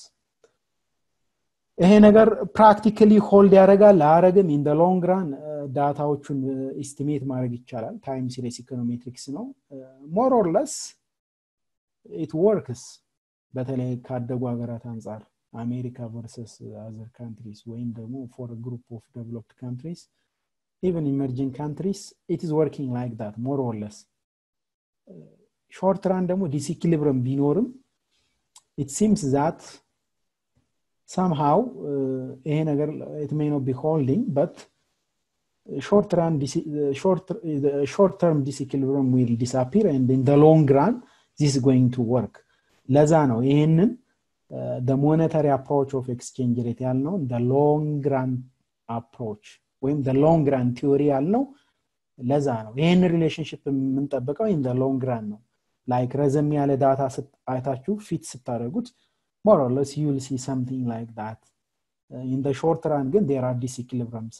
ይሄ ነገር ፕራክቲካሊ ሆልድ ያደርጋል አያረግም ኢን ሎንግ ራን ዳታዎቹን ኢስቲሜት ማድረግ ይቻላል ታይም ሲሪስ ኢኮኖሜትሪክስ ነው ሞር ኦር ለስ ኢት ወርክስ በተለይ ካደጉ ሀገራት አንጻር አሜሪካ ቨርሰስ አዘር ካንትሪስ ወይም ደግሞ ፎር ግሩፕ ኦፍ ዴቨሎፕድ ካንትሪስ ኢቨን ኢመርጂንግ ካንትሪስ ኢት ኢዝ ወርኪንግ ላይክ ዳት ሞር ኦር ለስ ሾርት ራን ደግሞ ዲስኢኩሊብረም ቢኖርም ኢት ሲምስ ዛት ሳምሃው ይሄ ነገር ኢት ሜይ ኖት ቢ ሆልዲንግ በት short run short short term disequilibrium will disappear and in the long run this is going to work ለዛ ነው ይህንን the monetary approach of exchange rate ያልነው the long run approach ወይም the long run theory ያልነው ለዛ ነው ይህን ሪሌሽንሽፕ የምንጠብቀው in the long run ነው ላይክ ረዘም ያለ ዳታ አይታችሁ ፊት ስታደረጉት more or less you will see something like that uh, in the short run ግን there are disequilibriums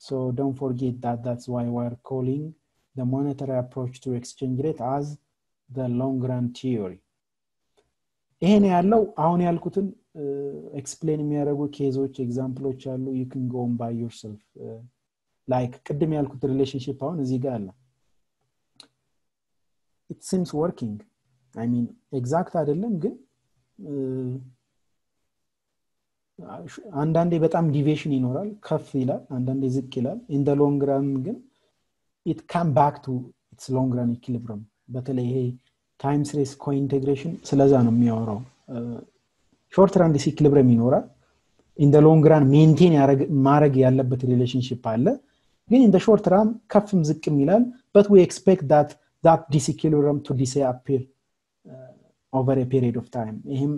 So don't forget that that's why we're calling the monetary approach to exchange rate as the long run theory. ይሄን ያለው አሁን ያልኩትን ኤክስፕሌን የሚያደርጉ ኬዞች ኤግዛምፕሎች አሉ። ዩ ክን ጎን ባይ ዮርሰልፍ ላይክ ቅድም ያልኩት ሪሌሽንሽፕ አሁን እዚህ ጋር አለ። ኢት ሲምስ ወርኪንግ አይ ሚን ኤግዛክት አይደለም ግን አንዳንዴ በጣም ዲቬሽን ይኖራል ከፍ ይላል አንዳንዴ ዝቅ ይላል። ኢን ሎንግ ራን ግን ኢት ካም ባክ ቱ ኢትስ ሎንግ ራን ኢኪሊብረም በተለይ ይሄ ታይም ስሬስ ኮኢንቴግሬሽን ስለዛ ነው የሚያወራው ሾርት ራን ዲስኢኪሊብረም ይኖራል። ኢን ሎንግ ራን ሜንቴን ማድረግ ያለበት ሪሌሽንሽፕ አለ። ግን ኢን ሾርት ራን ከፍም ዝቅም ይላል። በት ዊ ኤክስፔክት ዳት ዳት ዲስኢኪሊብረም ቱ ዲስአፒር ኦቨር ፔሪድ ኦፍ ታይም። ይህም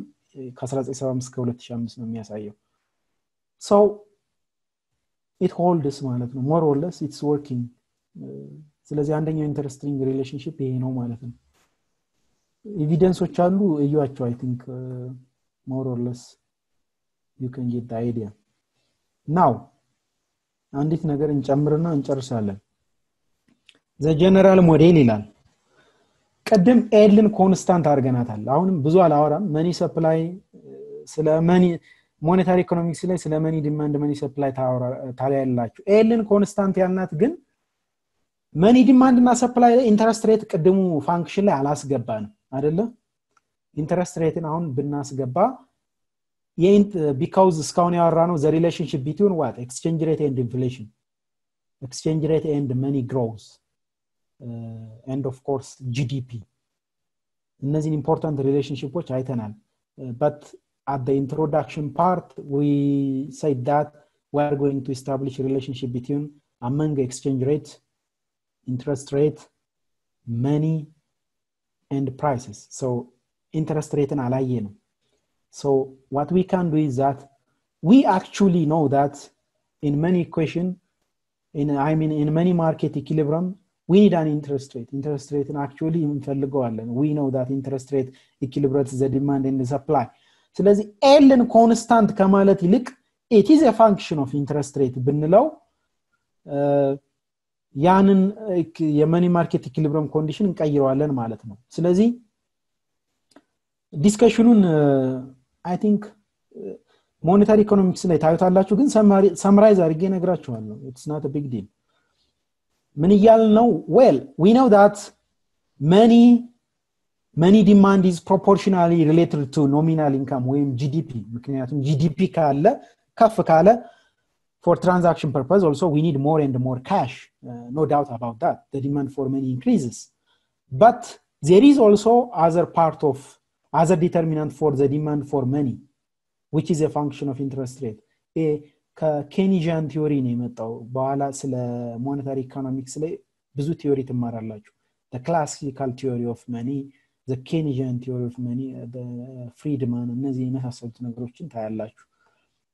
ከ1975 እስከ 2005 ነው የሚያሳየው። ሰው ኢት ሆልድስ ማለት ነው። ሞር ኦርለስ ኢትስ ወርኪንግ። ስለዚህ አንደኛው ኢንተረስቲንግ ሪሌሽንሽፕ ይሄ ነው ማለት ነው። ኤቪደንሶች አሉ። እዩዋቸው አይ ቲንክ ሞር ኦርለስ ዩ ከን ጌት አይዲያ ናው አንዲት ነገር እንጨምርና እንጨርሳለን። ዘ ጀነራል ሞዴል ይላል። ቅድም ኤልን ኮንስታንት አድርገናታል። አሁንም ብዙ አላወራም። መኒ ሰፕላይ ስለ መኒ ሞኔታሪ ኢኮኖሚክስ ላይ ስለ መኒ ዲማንድ መኒ ሰፕላይ ታያላችሁ። ኤልን ኮንስታንት ያልናት ግን መኒ ዲማንድ እና ሰፕላይ ላይ ኢንተረስት ሬት ቅድሙ ፋንክሽን ላይ አላስገባንም። አደለ ኢንተረስት ሬትን አሁን ብናስገባ ቢካውዝ እስካሁን ያወራ ነው ዘ ሪሌሽንሽፕ ቢትዊን ዋት ኤክስቼንጅ ሬት ኤንድ ኢንፍሌሽን ኤክስቼንጅ ሬት ኤንድ መኒ ግሮውዝ ኤንድ ኦፍ ኮርስ ጂዲፒ እነዚህን ኢምፖርታንት ሪሌሽንሽፖች አይተናል በት at the introduction part we said that we are going to establish a relationship between among exchange rate interest rate money and prices so ኢንትረስት ሬትን አላየንም. ሶ ዋት ዊ ካን ዱ ዛት ዊ አክቹሊ ኖው ዛት ኢን መኒ ኢኩዌሽን ኢን መኒ ማርኬት ኢኪሊብረም we need an interest rate. Interest rate in እንፈልገዋለን. We know that interest rate equilibrates the demand and the ስለዚህ ኤልን ኮንስታንት ከማለት ይልቅ it is a function of interest ብንለው ያንን የመኒ ማርኬት ኢኪሊብረም ኮንዲሽን እንቀይረዋለን ማለት ነው። ስለዚህ ዲስከሽኑን አይ ቲንክ ሞኔታሪ ኢኮኖሚክስ ላይ ታዩታላችሁ ግን ሰምራይዝ አድርጌ ነግራችኋለሁ ኢትስ ናት ቢግ ዲል ምን እያል ነው ዌል ዊ ነው ዳት መኒ መኒ ዲማንድ ኢዝ ፕሮፖርሽናሊ ሪሌትድ ቱ ኖሚናል ኢንካም ወይም ጂዲፒ ምክንያቱም ጂዲፒ ካለ ከፍ ካለ for transaction purpose also we need more and more cash uh, no doubt about that the demand for money increases but there is also other part of other determinant for the demand for money which is a function of interest rate. ከኬኒዣን ቲዮሪ ነው የመጣው። በኋላ ስለ ሞኔታሪ ኢኮኖሚክስ ላይ ብዙ ቲዮሪ ትማራላችሁ። ክላሲካል ቲዮሪ ኦፍ መኒ ኬኒዥን ቲዮሪ ኦፍ መኒ ፍሪድማን እነዚህ የመሳሰሉት ነገሮችን ታያላችሁ።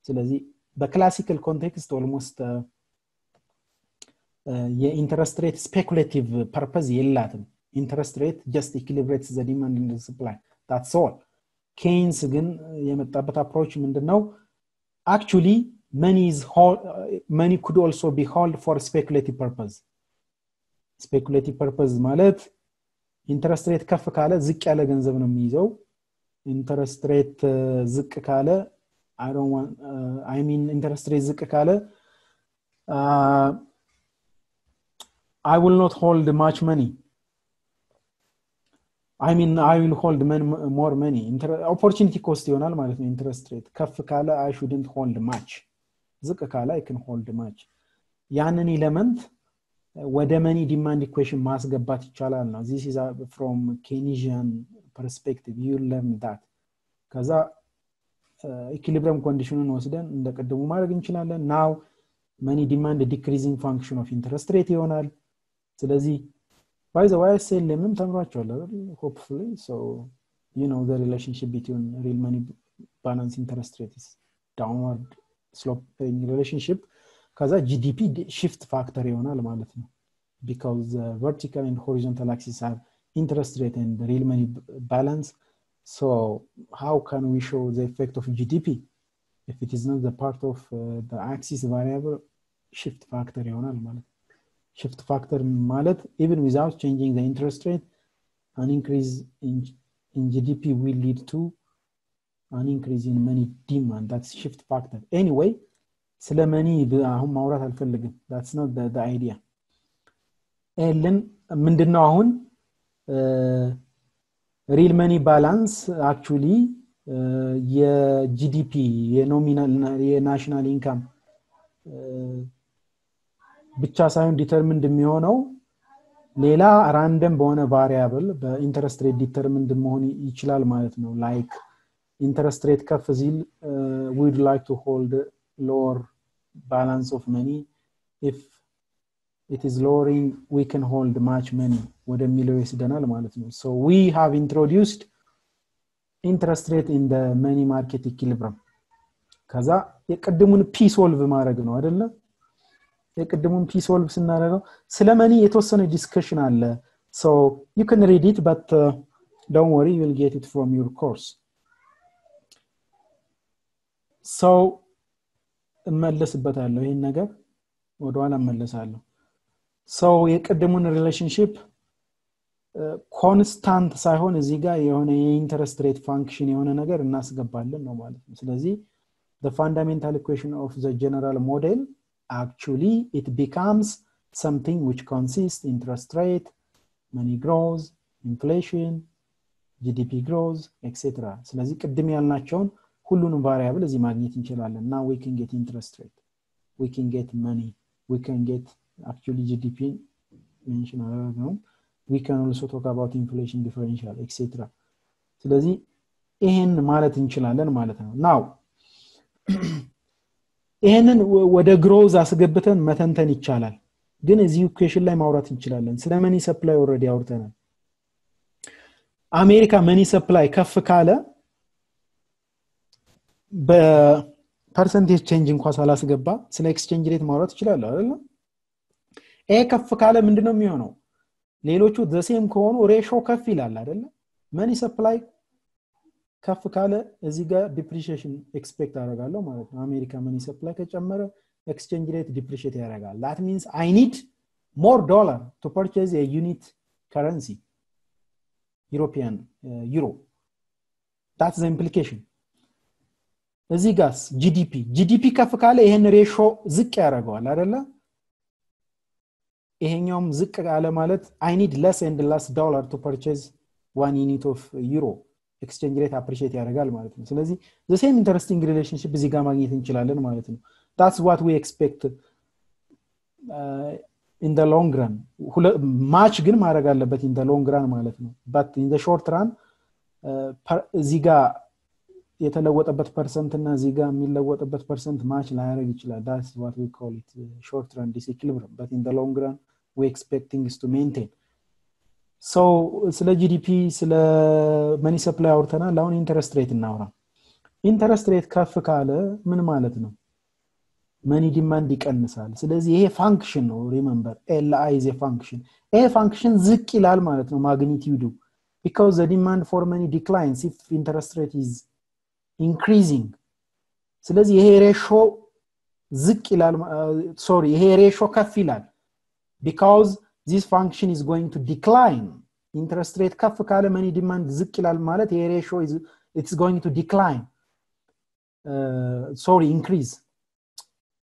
ስለዚህ በክላሲካል ኮንቴክስት ኦልሞስት የኢንተረስት ሬት ስፔኩሌቲቭ ፐርፐዝ የላትም። ኢንተረስት ሬት ጀስት ኢኩሊብሬትስ ዘ ዲማንድ ሰፕላይ ታትስ ኦል ኬንስ ግን የመጣበት አፕሮች ምንድን ነው አክቹሊ መኒ ኩድ ኦልሶ ቢ ሆልድ ፎር ስፔኩሌቲቭ ፐርፐዝ ስፔኩሌቲቭ ፐርፐዝ ማለት ኢንተረስት ሬት ከፍ ካለ ዝቅ ያለ ገንዘብ ነው የሚይዘው። ኢንተረስት ሬት ዝቅ ካለ አይ ሚን ኢንተረስት ሬት ዝቅ ካለ አይ ዊል ኖት ሆልድ ማች መኒ አይ ሚን አይ ዊል ሆልድ ሞር መኒ ኦፖርቹኒቲ ኮስት ይሆናል ማለት ነው ኢንተረስት ሬት ከፍ ካለ አይ ሹድንት ሆልድ ማች ዝቅ ካለ አይ ክን ሆልድ ማች ያንን ኢለመንት ወደ መኒ ዲማንድ ኢኩዌሽን ማስገባት ይቻላል ነው ዚስ ኢዝ ፍሮም ኬኒዥያን ፐርስፔክቲቭ ዩ ለርን ዳት ከዛ ኢኩሊብረም ኮንዲሽኑን ወስደን እንደ ቅድሙ ማድረግ እንችላለን ናው መኒ ዲማንድ ዲክሪዚንግ ፋንክሽን ኦፍ ኢንትረስት ሬት ይሆናል ስለዚህ ባይዘ ዋይስ የለምም ተምሯቸዋል ሆፕፉሊ you know the relationship between real money balance interest rate is downward sloping relationship ከዛ ጂዲፒ shift factor ይሆናል ማለት ነው because uh, vertical and horizontal axis are interest rate and real money balance so how can we show the effect of gdp if it is not the part of uh, the axis variable shift factor ይሆናል ማለት shift factor ማለት even without changing the interest rate an increase in in GDP will lead to an increase in money demand. That's shift factor. Anyway, ስለ መኒ አሁን ማውራት አልፈልግም that's not the, the idea ኤልን ምንድነው አሁን ሪል መኒ ባላንስ አክቹሊ የጂዲፒ የኖሚናል የናሽናል ኢንካም ብቻ ሳይሆን ዲተርምንድ የሚሆነው ሌላ ራንደም በሆነ ቫሪያብል በኢንተረስት ሬት ዲተርምንድ መሆን ይችላል ማለት ነው። ላይክ ኢንተረስት ሬት ከፍ ሲል ዊድ ላይክ ቱ ሆልድ ሎወር ባላንስ ኦፍ መኒ ኢፍ ኢት ኢዝ ሎወሪንግ ዊ ከን ሆልድ ማች መኒ ወደሚለው ይወስደናል ማለት ነው። ሶ ዊ ሃቭ ኢንትሮዲውስድ ኢንትረስት ሬት ኢን መኒ ማርኬት ኢኪሊብረም ከዛ የቅድሙን ፒ ሶልቭ ማድረግ ነው አይደለም የቅድሙን ፒ ሶልቭ ስናደረገው ስለ መኒ የተወሰነ ዲስከሽን አለ። ሶ ዩ ከን ሪድ ኢት በት ዶንት ወሪ ዩል ጌት ኢት ፍሮም ዩር ኮርስ ሰው እመለስበታለሁ ይህን ነገር። ወደኋላ እመለሳለሁ። ሰው የቅድሙን ሪሌሽንሽፕ ኮንስታንት ሳይሆን እዚህ ጋር የሆነ የኢንተረስት ሬት ፋንክሽን የሆነ ነገር እናስገባለን ነው ማለት ነው። ስለዚህ the fundamental equation of the general model actually it becomes something which consists interest rate money grows inflation gdp grows etc ስለዚህ ቅድም ያልናቸውን ሁሉንም ቫሪያብል እዚህ ማግኘት እንችላለን እና we can get interest rate we can get money we can get actually gdp ሜንሽን አላደረግነውም we can also talk about inflation differential etc ስለዚህ ይሄን ማለት እንችላለን ማለት ነው ናው (clears throat) ይሄንን ወደ ግሮዝ አስገብተን መተንተን ይቻላል። ግን እዚህ ኢኩዌሽን ላይ ማውራት እንችላለን። ስለ መኒ ሰፕላይ ኦልሬዲ አውርተናል። አሜሪካ መኒ ሰፕላይ ከፍ ካለ በፐርሰንቴጅ ቼንጅ እንኳ ሳላስገባ ስለ ኤክስቼንጅ ሬት ማውራት ይችላለሁ አይደለም ይሄ ከፍ ካለ ምንድነው የሚሆነው? ሌሎቹ ዘሴም ከሆኑ ሬሾ ከፍ ይላል አይደለም መኒ ሰፕላይ ከፍ ካለ እዚህ ጋር ዲፕሪሽን ኤክስፔክት አደርጋለሁ ማለት ነው። አሜሪካ መኒ ሰፕላይ ከጨመረ ኤክስቼንጅ ሬት ዲፕሪሽት ያደርጋል። ዳት ሚንስ አይ ኒድ ሞር ዶላር ቱ ፐርቼዝ የዩኒት ከረንሲ ዩሮፒያን ዩሮ ዳት ዘ ኢምፕሊኬሽን እዚህ ጋስ ጂዲፒ ጂዲፒ ከፍ ካለ ይሄን ሬሾ ዝቅ ያደርገዋል አደለ ይሄኛውም ዝቅ ካለ ማለት አይ ኒድ ለስ ኤንድ ለስ ዶላር ቱ ፐርቼዝ ዋን ዩኒት ኦፍ ዩሮ ኤክስቼንጅ ሬት አፕሪሺየት ያደርጋል ማለት ነው። ስለዚህ ዘሴም ኢንተረስቲንግ ሪሌሽንሽፕ እዚህ ጋር ማግኘት እንችላለን ማለት ነው። ታትስ ዋት ዊ ኤክስፔክት ኢን ሎንግ ራን ማች ግን ማድረግ አለበት ኢን ሎንግ ራን ማለት ነው። በት ኢን ሾርት ራን እዚህ ጋር የተለወጠበት ፐርሰንት እና እዚህ ጋር የሚለወጥበት ፐርሰንት ማች ላያደረግ ይችላል። ዳስ ዋት ዊ ኮል ሾርት ራን ዲስኢኩሊብረም በት ኢን ሎንግ ራን ዊ ኤክስፔክት ቲንግስ ቱ ሜንቴን ሰው ስለ ጂዲፒ ስለ መኒ ሰፕላይ አውርተናል። አሁን ኢንተረስት ሬት እናውራ። ኢንተረስት ሬት ከፍ ካለ ምን ማለት ነው? መኒ ዲማንድ ይቀንሳል። ስለዚህ ይሄ ፋንክሽን ነው። ሪመምበር ኤልአይ ዜ ፋንክሽን ይሄ ፋንክሽን ዝቅ ይላል ማለት ነው ማግኒቲዩዱ ቢካዝ ዘ ዲማንድ ፎር መኒ ዲክላይንስ ኢፍ ኢንተረስት ሬት ኢዝ ኢንክሪዚንግ ስለዚህ ይሄ ሬሾ ዝቅ ይላል ሶሪ ይሄ ሬሾ ከፍ ይላል. ቢካዝ ዚስ ፋንክሽን ኢዝ ጎይንግ ቱ ዲክላይን ኢንትረስት ሬት ከፍ ካለ መኒ ዲማንድ ዝቅ ይላል ማለት ይሄ ሬሾ ኢትስ ጎይንግ ቱ ዲክላይን ሶሪ ኢንክሪዝ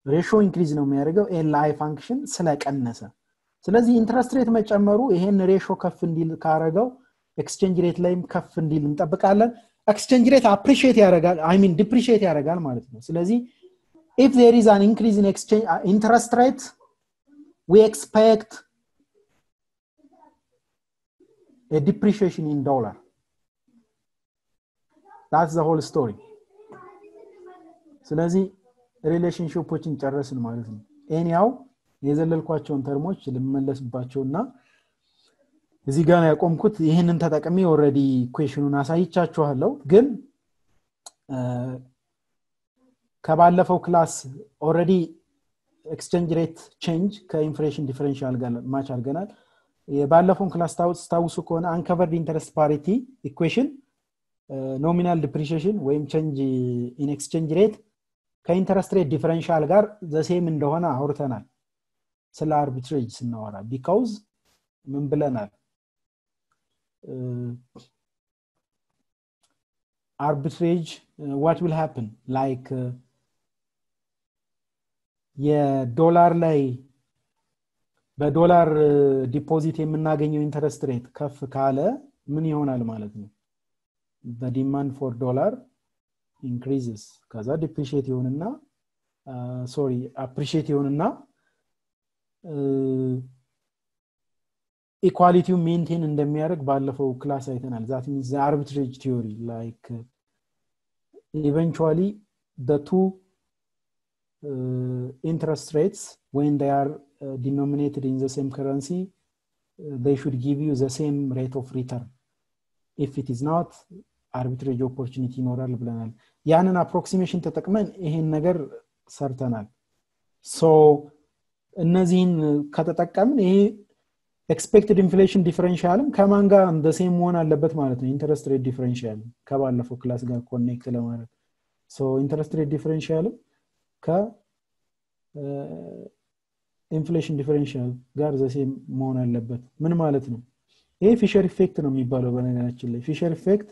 ሬሾ ኢንክሪዝ ነው የሚያደርገው ኤልአይ ፋንክሽን ስለቀነሰ ስለዚህ ኢንትረስት ሬት መጨመሩ ይሄን ሬሾ ከፍ እንዲል ካረገው ኤክስቼንጅ ሬት ላይም ከፍ እንዲል እንጠብቃለን ኤክስቼንጅ ሬት አፕሪሺየት ያደርጋል አይ ሚን ዲፕሪሺየት ያደርጋል ማለት ነው ስለዚህ ኢፍ ዜር ኢዝ አን ኢንክሪዝ ኢን ኤክስቼንጅ ኢንትረስት ሬት we expect a depreciation in dollar. That's the whole story. ስለዚህ ሪሌሽንሽፖችን ጨረስን ማለት ነው። ኤኒያው የዘለልኳቸውን ተርሞች ልመለስባቸውና እዚህ ጋር ያቆምኩት ይህንን ተጠቅሜ ኦልሬዲ ኢኩዌሽኑን አሳይቻችኋለሁ ግን ከባለፈው ክላስ ኦልሬዲ ኤክስቼንጅ ሬት ቼንጅ ከኢንፍሌሽን ዲፈረንሻል ማች አድርገናል የባለፈውን ክላስ ታውሱ ከሆነ አንከቨርድ ኢንተረስት ፓሪቲ ኢኩዌሽን ኖሚናል ዲፕሪሽን ወይም ቼንጅ ኢን ሬት ከኢንተረስት ሬት ዲፈረንሻል ጋር ዘሴም እንደሆነ አውርተናል። ስለ አርቢትሬጅ ስናወራ ቢካውዝ ምን ብለናል? አርቢትሬጅ ዋት ዊል ሃፕን? ላይክ የዶላር ላይ በዶላር ዲፖዚት የምናገኘው ኢንተረስት ሬት ከፍ ካለ ምን ይሆናል ማለት ነው? በዲማንድ ፎር ዶላር ኢንክሪዝስ ከዛ ዲፕሪሽት ይሆንና ሶሪ አፕሪሽት ይሆንና ኢኳሊቲው ሜንቴን እንደሚያደርግ ባለፈው ክላስ አይተናል። ዛት ሚንስ አርቢትሬጅ ቲዮሪ ላይክ ኢቨንቹዋሊ the two uh, interest rates when they are uh, denominated in the same currency uh, they should give you the same rate of return. If it is not አርቢትሬጅ ኦፖርቹኒቲ ይኖራል ብለናል። ያንን አፕሮክሲሜሽን ተጠቅመን ይሄን ነገር ሰርተናል። ሶ እነዚህን ከተጠቀምን ይሄ ኤክስፔክትድ ኢንፍሌሽን ዲፈረንሻልም ከማን ጋር እንደ ሴም መሆን አለበት ማለት ነው። ኢንተረስት ሬት ዲፈረንሻል ከባለፈው ክላስ ጋር ኮኔክት ለማድረግ። ኢንተረስት ሬት ዲፈረንሻልም ከኢንፍሌሽን ዲፈረንሻል ጋር ዘሴም መሆን አለበት። ምን ማለት ነው? ይሄ ፊሸር ኢፌክት ነው የሚባለው በነገራችን ላይ። ፊሸር ኢፌክት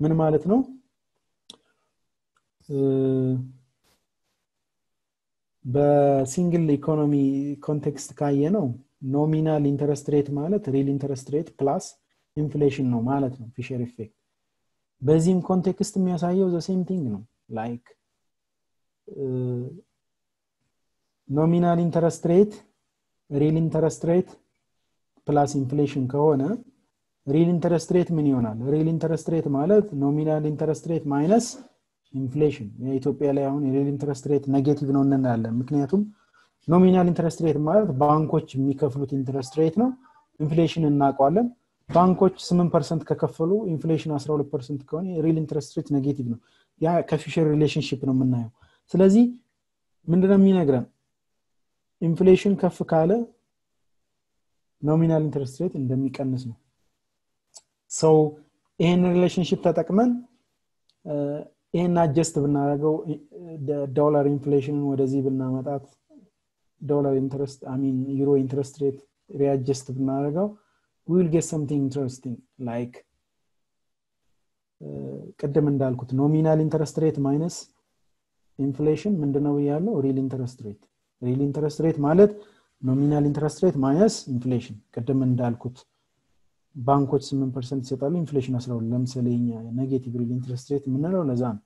ምን ማለት ነው? በሲንግል ኢኮኖሚ ኮንቴክስት ካየ ነው ኖሚናል ኢንተረስት ሬት ማለት ሪል ኢንተረስት ሬት ፕላስ ኢንፍሌሽን ነው ማለት ነው ፊሸር ኢፌክት። በዚህም ኮንቴክስት የሚያሳየው ዘሴም ቲንግ ነው። ላይክ ኖሚናል ኢንተረስት ሬት ሪል ኢንተረስት ሬት ፕላስ ኢንፍሌሽን ከሆነ ሪል ኢንተረስት ሬት ምን ይሆናል? ሪል ኢንተረስት ሬት ማለት ኖሚናል ኢንተረስት ሬት ማይነስ ኢንፍሌሽን። የኢትዮጵያ ላይ አሁን የሪል ኢንተረስት ሬት ኔጌቲቭ ነው እንላለን። ምክንያቱም ኖሚናል ኢንተረስት ሬት ማለት ባንኮች የሚከፍሉት ኢንተረስት ሬት ነው። ኢንፍሌሽን እናውቀዋለን። ባንኮች 8 ፐርሰንት ከከፈሉ ኢንፍሌሽን 12 ፐርሰንት ከሆነ ሪል ኢንተረስት ሬት ኔጌቲቭ ነው። ያ ከፊሸር ሪሌሽንሽፕ ነው የምናየው። ስለዚህ ምንድነው የሚነግረን ኢንፍሌሽን ከፍ ካለ ኖሚናል ኢንተረስት ሬት እንደሚቀንስ ነው። ሰው ይህን ሪሌሽንሽፕ ተጠቅመን ይህን አጀስት ብናደረገው ዶላር ኢንፍሌሽንን ወደዚህ ብናመጣት ዶላር ኢንትረስት አሚን ዩሮ ኢንትረስት ሬት ሪአጀስት ብናደረገው ዊል ጌት ሰምቲንግ ኢንትረስቲንግ ላይክ ቅድም እንዳልኩት ኖሚናል ኢንተረስት ሬት ማይነስ ኢንፍሌሽን ምንድነው ያለው ሪል ኢንተረስት ሬት ሪል ኢንተረስት ሬት ማለት ኖሚናል ኢንተረስት ሬት ማይነስ ኢንፍሌሽን። ቅድም እንዳልኩት ባንኮች 8 ፐርሰንት ይሰጣሉ ኢንፍሌሽን 12 ለምሳሌ ኔጌቲቭ ሪል ኢንትረስት ሬት የምንለው ለዛ ነው።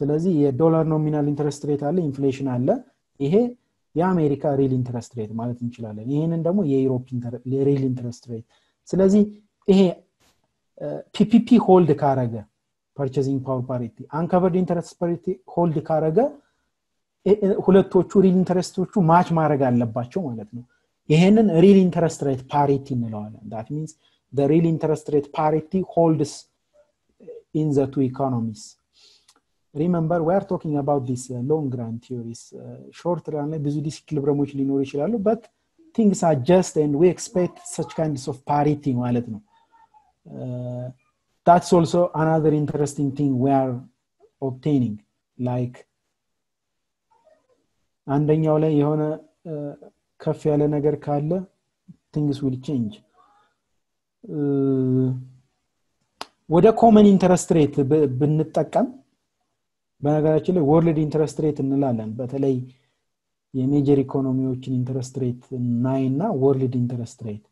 ስለዚህ የዶላር ኖሚናል ኢንተረስት ሬት አለ ኢንፍሌሽን አለ። ይሄ የአሜሪካ ሪል ኢንተረስት ሬት ማለት እንችላለን። ይህንን ደግሞ የዩሮፕ ሪል ኢንተረስት ሬት። ስለዚህ ይሄ ፒፒፒ ሆልድ ካረገ ፐርቸዚንግ ፓወር ፓሪቲ አንከቨርድ ኢንተረስት ፓሪቲ ሆልድ ካረገ ሁለቶቹ ሪል ኢንተረስቶቹ ማች ማድረግ አለባቸው ማለት ነው ይሄንን ሪል ኢንተረስት ሬት ፓሪቲ እንለዋለን ዳት ሚንስ the real interest rate parity holds in the two economies. Remember, we are talking about this uh, long run theories. Uh, short run ላይ ብዙ ዲስኢኩሊብረሞች ሊኖሩ ይችላሉ but things are just and we expect such kinds of parity ማለት ነው uh, that's also another interesting thing we are obtaining like አንደኛው ላይ የሆነ ከፍ ያለ ነገር ካለ things will change ወደ ኮመን ኢንተረስት ሬት ብንጠቀም በነገራችን ላይ ወርልድ ኢንተረስት ሬት እንላለን። በተለይ የሜጀር ኢኮኖሚዎችን ኢንተረስት ሬት ናይ እና ወርልድ ኢንተረስት ሬት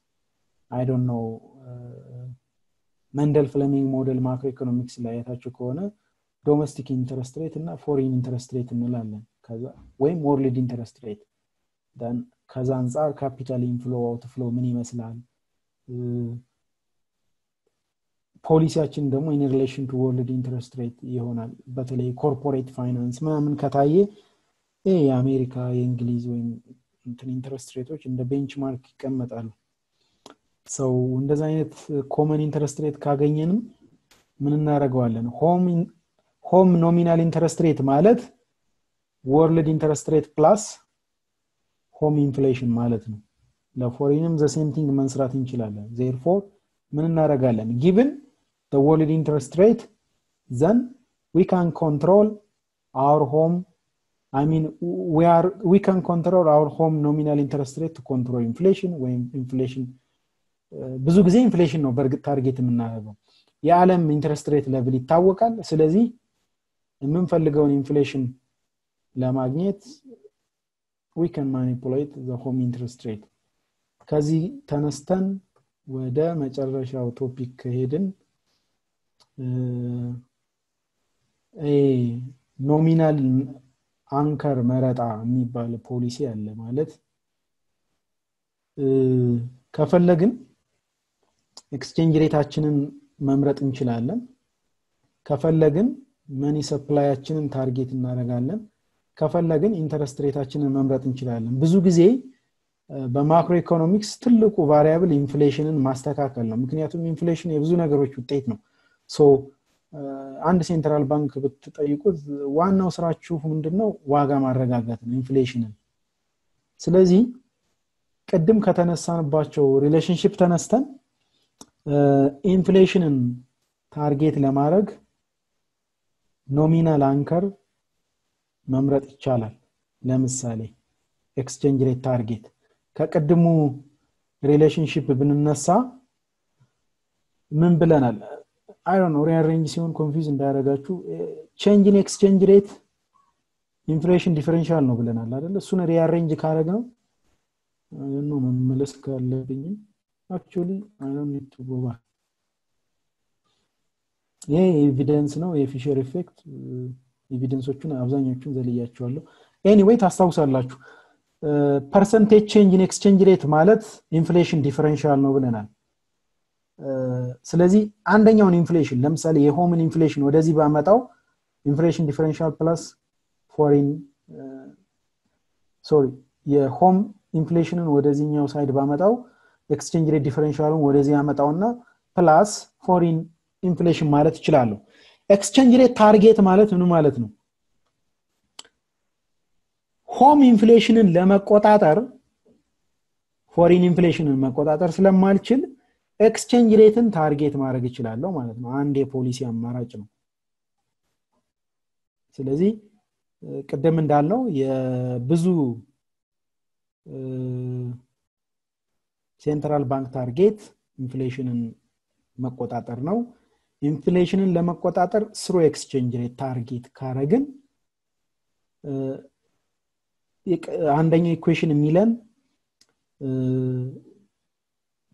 አይ ዶንት ኖ መንደል ፍለሚንግ ሞዴል ማክሮ ኢኮኖሚክስ ላይ ያታችሁ ከሆነ ዶሜስቲክ ኢንተረስት ሬት እና ፎሪን ኢንተረስት ሬት እንላለን ወይም ወርልድ ኢንተረስት ሬት ከዛ አንጻር ካፒታል ኢንፍሎ አውትፍሎ ምን ይመስላል? ፖሊሲያችን ደግሞ ኢን ሪሌሽን ቱ ወርልድ ኢንትረስት ሬት ይሆናል። በተለይ ኮርፖሬት ፋይናንስ ምናምን ከታየ የአሜሪካ የእንግሊዝ ወይም ኢንትረስት ሬቶች እንደ ቤንችማርክ ይቀመጣሉ። ሰው እንደዚ አይነት ኮመን ኢንትረስት ሬት ካገኘንም ምን እናደረገዋለን ሆም ኖሚናል ኢንተረስት ሬት ማለት ወርልድ ኢንተረስት ሬት ፕላስ ሆም ኢንፍሌሽን ማለት ነው ለፎሪንም ዘሴምቲንግ መስራት እንችላለን ዜርፎር ምን እናደረጋለን ጊቭን ወርልድ ኢንተረስት ሬት ዘን ዊ ካን ኮንትሮል አውር ሆም I mean, we are we can control our home nominal interest rate to control inflation ወይም ኢንፍሌሽን ብዙ ጊዜ ኢንፍሌሽን ነው በእርግጥ ታርጌት የምናደርገው የዓለም ኢንትረስት ሬት ለብል ይታወቃል ስለዚህ የምንፈልገውን ኢንፍሌሽን ለማግኘት we can manipulate the home interest rate. ከዚህ ተነስተን ወደ መጨረሻው ቶፒክ ከሄድን ኖሚናል አንከር መረጣ የሚባል ፖሊሲ አለ ማለት። ከፈለግን ኤክስቼንጅ ሬታችንን መምረጥ እንችላለን። ከፈለግን መኒ ሰፕላያችንን ታርጌት እናደረጋለን ከፈለግን ኢንተረስት ሬታችንን መምረጥ እንችላለን። ብዙ ጊዜ በማክሮ ኢኮኖሚክስ ትልቁ ቫሪያብል ኢንፍሌሽንን ማስተካከል ነው። ምክንያቱም ኢንፍሌሽን የብዙ ነገሮች ውጤት ነው። አንድ ሴንትራል ባንክ ብትጠይቁት ዋናው ስራችሁ ምንድነው? ዋጋ ማረጋጋት ነው ኢንፍሌሽንን ስለዚህ ቅድም ከተነሳንባቸው ሪሌሽንሽፕ ተነስተን ኢንፍሌሽንን ታርጌት ለማድረግ ኖሚናል አንከር መምረጥ ይቻላል። ለምሳሌ ኤክስቼንጅ ሬት ታርጌት ከቅድሙ ሪሌሽንሽፕ ብንነሳ ምን ብለናል? አይ ነው ሪአሬንጅ ሲሆን ኮንፊውዝ እንዳያደረጋችሁ ቼንጅ ኤክስቼንጅ ሬት ኢንፍሌሽን ዲፈረንሻል ነው ብለናል አይደለ እሱን ሪአሬንጅ ካረግ ነው ነው መመለስ ካለብኝም አክቹሊ አይዶንት ጎባ ይሄ ኤቪደንስ ነው የፊሸር ኢፌክት ኤቪደንሶቹን አብዛኞቹን ዘልያቸዋለሁ። ኤኒዌይ ታስታውሳላችሁ። ፐርሰንቴጅ ቼንጅ ኢን ኤክስቼንጅ ሬት ማለት ኢንፍሌሽን ዲፈረንሻል ነው ብለናል። ስለዚህ አንደኛውን ኢንፍሌሽን ለምሳሌ የሆምን ኢንፍሌሽን ወደዚህ ባመጣው ኢንፍሌሽን ዲፈረንሻል ፕላስ ፎሪን ሶሪ የሆም ኢንፍሌሽንን ወደዚህኛው ሳይድ ባመጣው ኤክስቼንጅ ሬት ዲፈረንሻሉን ወደዚህ ያመጣውና ፕላስ ፎሪን ኢንፍሌሽን ማለት ይችላለሁ ኤክስቼንጅ ሬት ታርጌት ማለት ምን ማለት ነው? ሆም ኢንፍሌሽንን ለመቆጣጠር ፎሪን ኢንፍሌሽንን መቆጣጠር ስለማልችል ኤክስቼንጅ ሬትን ታርጌት ማድረግ ይችላለሁ ማለት ነው። አንድ የፖሊሲ አማራጭ ነው። ስለዚህ ቅድም እንዳልነው የብዙ ሴንትራል ባንክ ታርጌት ኢንፍሌሽንን መቆጣጠር ነው ኢንፍሌሽንን ለመቆጣጠር ስሩ ኤክስቼንጅ ሬት ታርጌት ካረግን አንደኛው ኢኩዌሽን የሚለን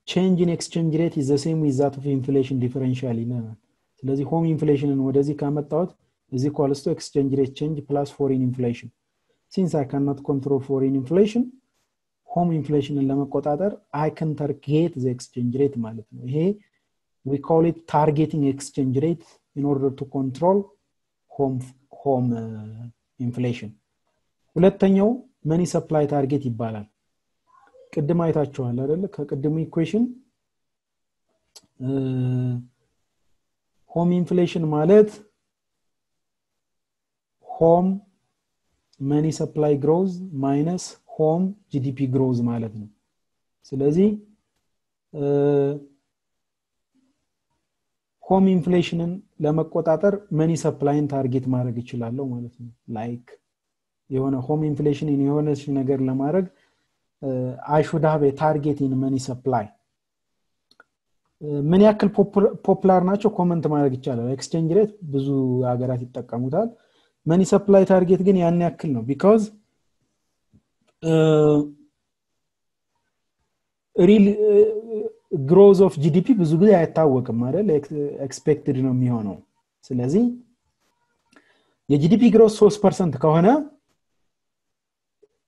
ቼንጅ ኢን ኤክስቼንጅ ሬት ኢዝ ሴም ዊዝ ዛት ኦፍ ኢንፍሌሽን ዲፈረንሻል ይለናል ስለዚህ ሆም ኢንፍሌሽንን ወደዚህ ካመጣሁት እዚ ኳልስቶ ኤክስቼንጅ ሬት ቼንጅ ፕላስ ፎሪን ኢንፍሌሽን። ሲንስ አይ ካናት ኮንትሮል ፎሪን ኢንፍሌሽን ሆም ኢንፍሌሽንን ለመቆጣጠር አይ ከን ታርጌት ዘ ኤክስቼንጅ ሬት ማለት ነው። ይሄ we call it targeting exchange rate in order to control home home uh, inflation ሁለተኛው መኒ ሰፕላይ ታርጌት ይባላል ቅድም አይታችኋል አይደለ ከቅድሙ ኢኩዌሽን ሆም ኢንፍሌሽን ማለት ሆም መኒ ሰፕላይ ግሮዝ ማይነስ ሆም ጂዲፒ ግሮዝ ማለት ነው ስለዚህ ሆም ኢንፍሌሽንን ለመቆጣጠር መኒ ሰፕላይን ታርጌት ማድረግ ይችላለሁ ማለት ነው። ላይክ የሆነ ሆም ኢንፍሌሽንን የሆነች ነገር ለማድረግ አይ ሹድ ሃቭ ታርጌት ኢን መኒ ሰፕላይ ምን ያክል ፖፕላር ናቸው? ኮመንት ማድረግ ይቻላል። ኤክስቼንጅ ሬት ብዙ ሀገራት ይጠቀሙታል። መኒ ሰፕላይ ታርጌት ግን ያን ያክል ነው ቢካዝ ሪል ግሮዝ ኦፍ ጂዲፒ ብዙ ጊዜ አይታወቅም አይደል? ኤክስፔክትድ ነው የሚሆነው። ስለዚህ የጂዲፒ ግሮዝ ሶስት ፐርሰንት ከሆነ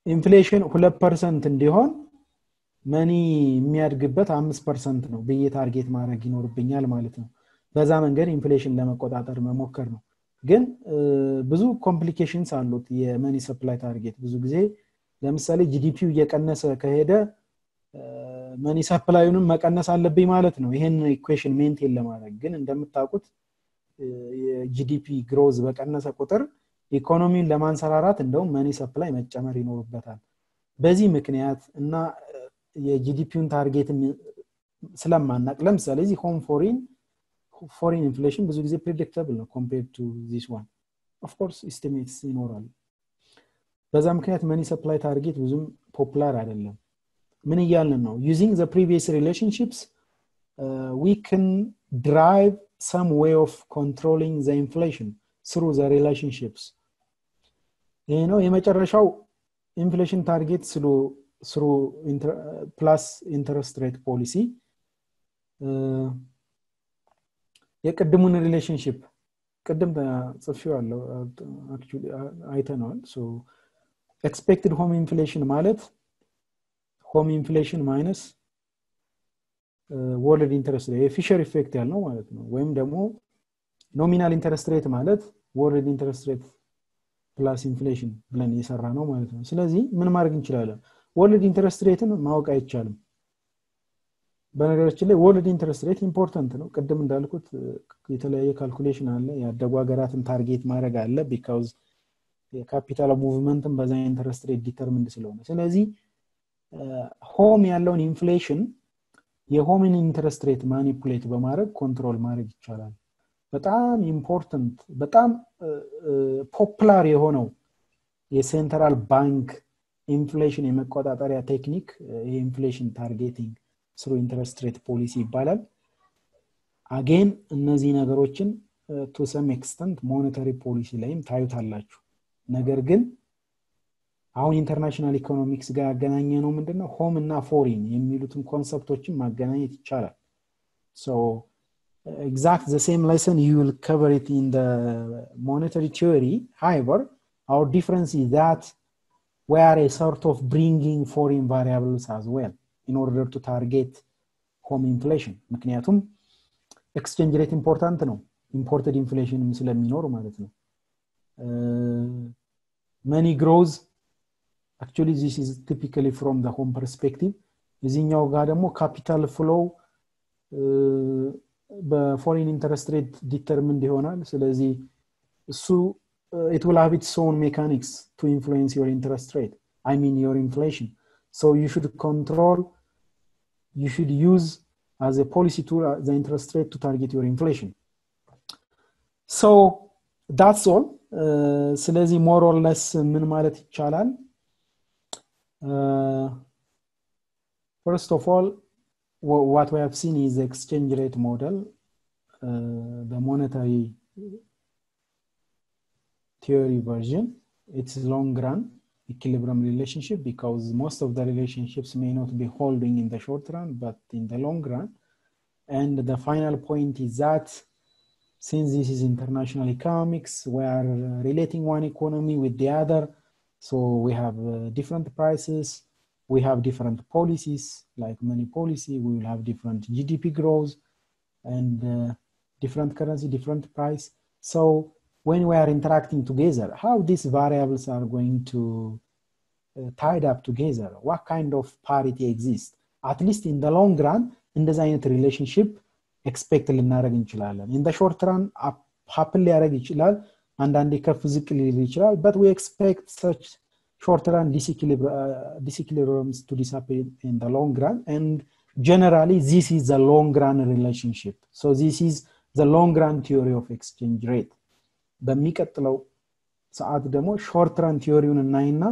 ኢንፍሌሽን ሁለት ፐርሰንት እንዲሆን መኒ የሚያድግበት አምስት ፐርሰንት ነው ብዬ ታርጌት ማድረግ ይኖርብኛል ማለት ነው። በዛ መንገድ ኢንፍሌሽን ለመቆጣጠር መሞከር ነው። ግን ብዙ ኮምፕሊኬሽንስ አሉት የመኒ ሰፕላይ ታርጌት ብዙ ጊዜ። ለምሳሌ ጂዲፒው እየቀነሰ ከሄደ መኒ ሰፕላዩንም መቀነስ አለብኝ ማለት ነው። ይሄን ኢኩዌሽን ሜንቴን ለማድረግ ግን እንደምታውቁት የጂዲፒ ግሮዝ በቀነሰ ቁጥር ኢኮኖሚን ለማንሰራራት እንደውም መኒ ሰፕላይ መጨመር ይኖርበታል። በዚህ ምክንያት እና የጂዲፒውን ታርጌት ስለማናቅ ለምሳሌ እዚህ ሆም ፎሪን ፎሪን ኢንፍሌሽን ብዙ ጊዜ ፕሬዲክተብል ነው ኮምፔር ቱ ዚስ ዋን ኦፍኮርስ ኢስቲሜትስ ይኖራሉ። በዛ ምክንያት መኒ ሰፕላይ ታርጌት ብዙም ፖፕላር አይደለም ምን እያልን ነው ዩዚንግ ዘ ፕሪቪየስ ሪሌሽንሽፕስ ዊ ክን ድራይቭ some way of controlling the inflation through the relationships ይሄ ነው የመጨረሻው ኢንፍሌሽን ታርጌት ስሩ ፕላስ ኢንተረስት ሬት ፖሊሲ የቅድሙን ሪሌሽንሽፕ ቅድም ጽፊው አለው አይተነዋል ኤክስፔክትድ ሆም ኢንፍሌሽን ማለት ሆም ኢንፍሌሽን ማይነስ ወርልድ ኢንተረስት የፊሸር ኢፌክት ያልነው ማለት ነው. ወይም ደግሞ ኖሚናል ኢንተረስት ሬት ማለት ወርልድ ኢንተረስት ሬት ፕላስ ኢንፍሌሽን ብለን እየሰራ ነው ማለት ነው። ስለዚህ ምን ማድረግ እንችላለን? ወርልድ ኢንተረስት ሬትን ማወቅ አይቻልም። በነገራችን ላይ ወርልድ ኢንተረስት ሬት ኢምፖርታንት ነው። ቅድም እንዳልኩት የተለያየ ካልኩሌሽን አለ። ያደጉ ሀገራትን ታርጌት ማድረግ አለ ቢካውዝ የካፒታል ሙቭመንትን በዛ ኢንተረስት ሬት ዲተርምንድ ስለሆነ። ስለዚህ ሆም ያለውን ኢንፍሌሽን የሆምን ኢንተረስት ሬት ማኒፑሌት በማድረግ ኮንትሮል ማድረግ ይቻላል። በጣም ኢምፖርታንት በጣም ፖፕላር የሆነው የሴንትራል ባንክ ኢንፍሌሽን የመቆጣጠሪያ ቴክኒክ የኢንፍሌሽን ታርጌቲንግ ስሩ ኢንተረስት ሬት ፖሊሲ ይባላል። አጌን እነዚህ ነገሮችን ቱ ሰም ኤክስተንት ሞኔታሪ ፖሊሲ ላይም ታዩታላችሁ። ነገር ግን አሁን ኢንተርናሽናል ኢኮኖሚክስ ጋር ያገናኘ ነው ምንድነው ሆም እና ፎሪን የሚሉትን ኮንሰፕቶችን ማገናኘት ይቻላል exact the same lesson you will cover it in the monetary theory however our difference is that we are a sort of bringing foreign variables as well in order to target home inflation ምክንያቱም ኤክስቼንጅ ሬት ኢምፖርታንት ነው ኢምፖርትድ ኢንፍሌሽንም ስለሚኖር ማለት ነው መኒ ግሮዝ አክቹሊ ዚስ ኢዝ ቲፒካሊ ፍሮም ደ ሆም ፐርስፔክቲቭ እዚህኛው ጋር ደግሞ ካፒታል ፍሎው በፎሪን ኢንተረስት ሬት ዲተርምንድ ይሆናል ስለዚህ እሱ it will have its own mechanics to influence your interest rate i mean your inflation so you should control you should use as a policy tool the interest rate to target your inflation so that's all ስለዚህ ሞር ኦር ለስ ምን ማለት ይቻላል First of all what we have seen is exchange rate model. Uh, the monetary theory version. It's long run equilibrium relationship because most of the relationships may not be holding in the short run but in the long run. And the final point is that since this is international economics we are relating one economy with the other so we have uh, different prices we have different policies like money policy we will have different gdp growth and uh, different currency different price so when we are interacting together how these variables are going to uh, tied up together what kind of parity exists at least in the long run እንደዚህ አይነት ሪሌሽንሽፕ ኤክስፔክት ልናደረግ እንችላለን ኢን ሾርት ራን ሀፕን ሊያደረግ ይችላል አንዳንዴ ከፍ ዝቅ ሊል ይችላል በት ዊ ኤክስፔክት ሰች short run disequilibriums to disappear in the long run and generally this is the long run relationship so this is the long run theory of exchange rate በሚቀጥለው ሰዓት ደግሞ ሾርት ረን ቲዮሪውን እናይና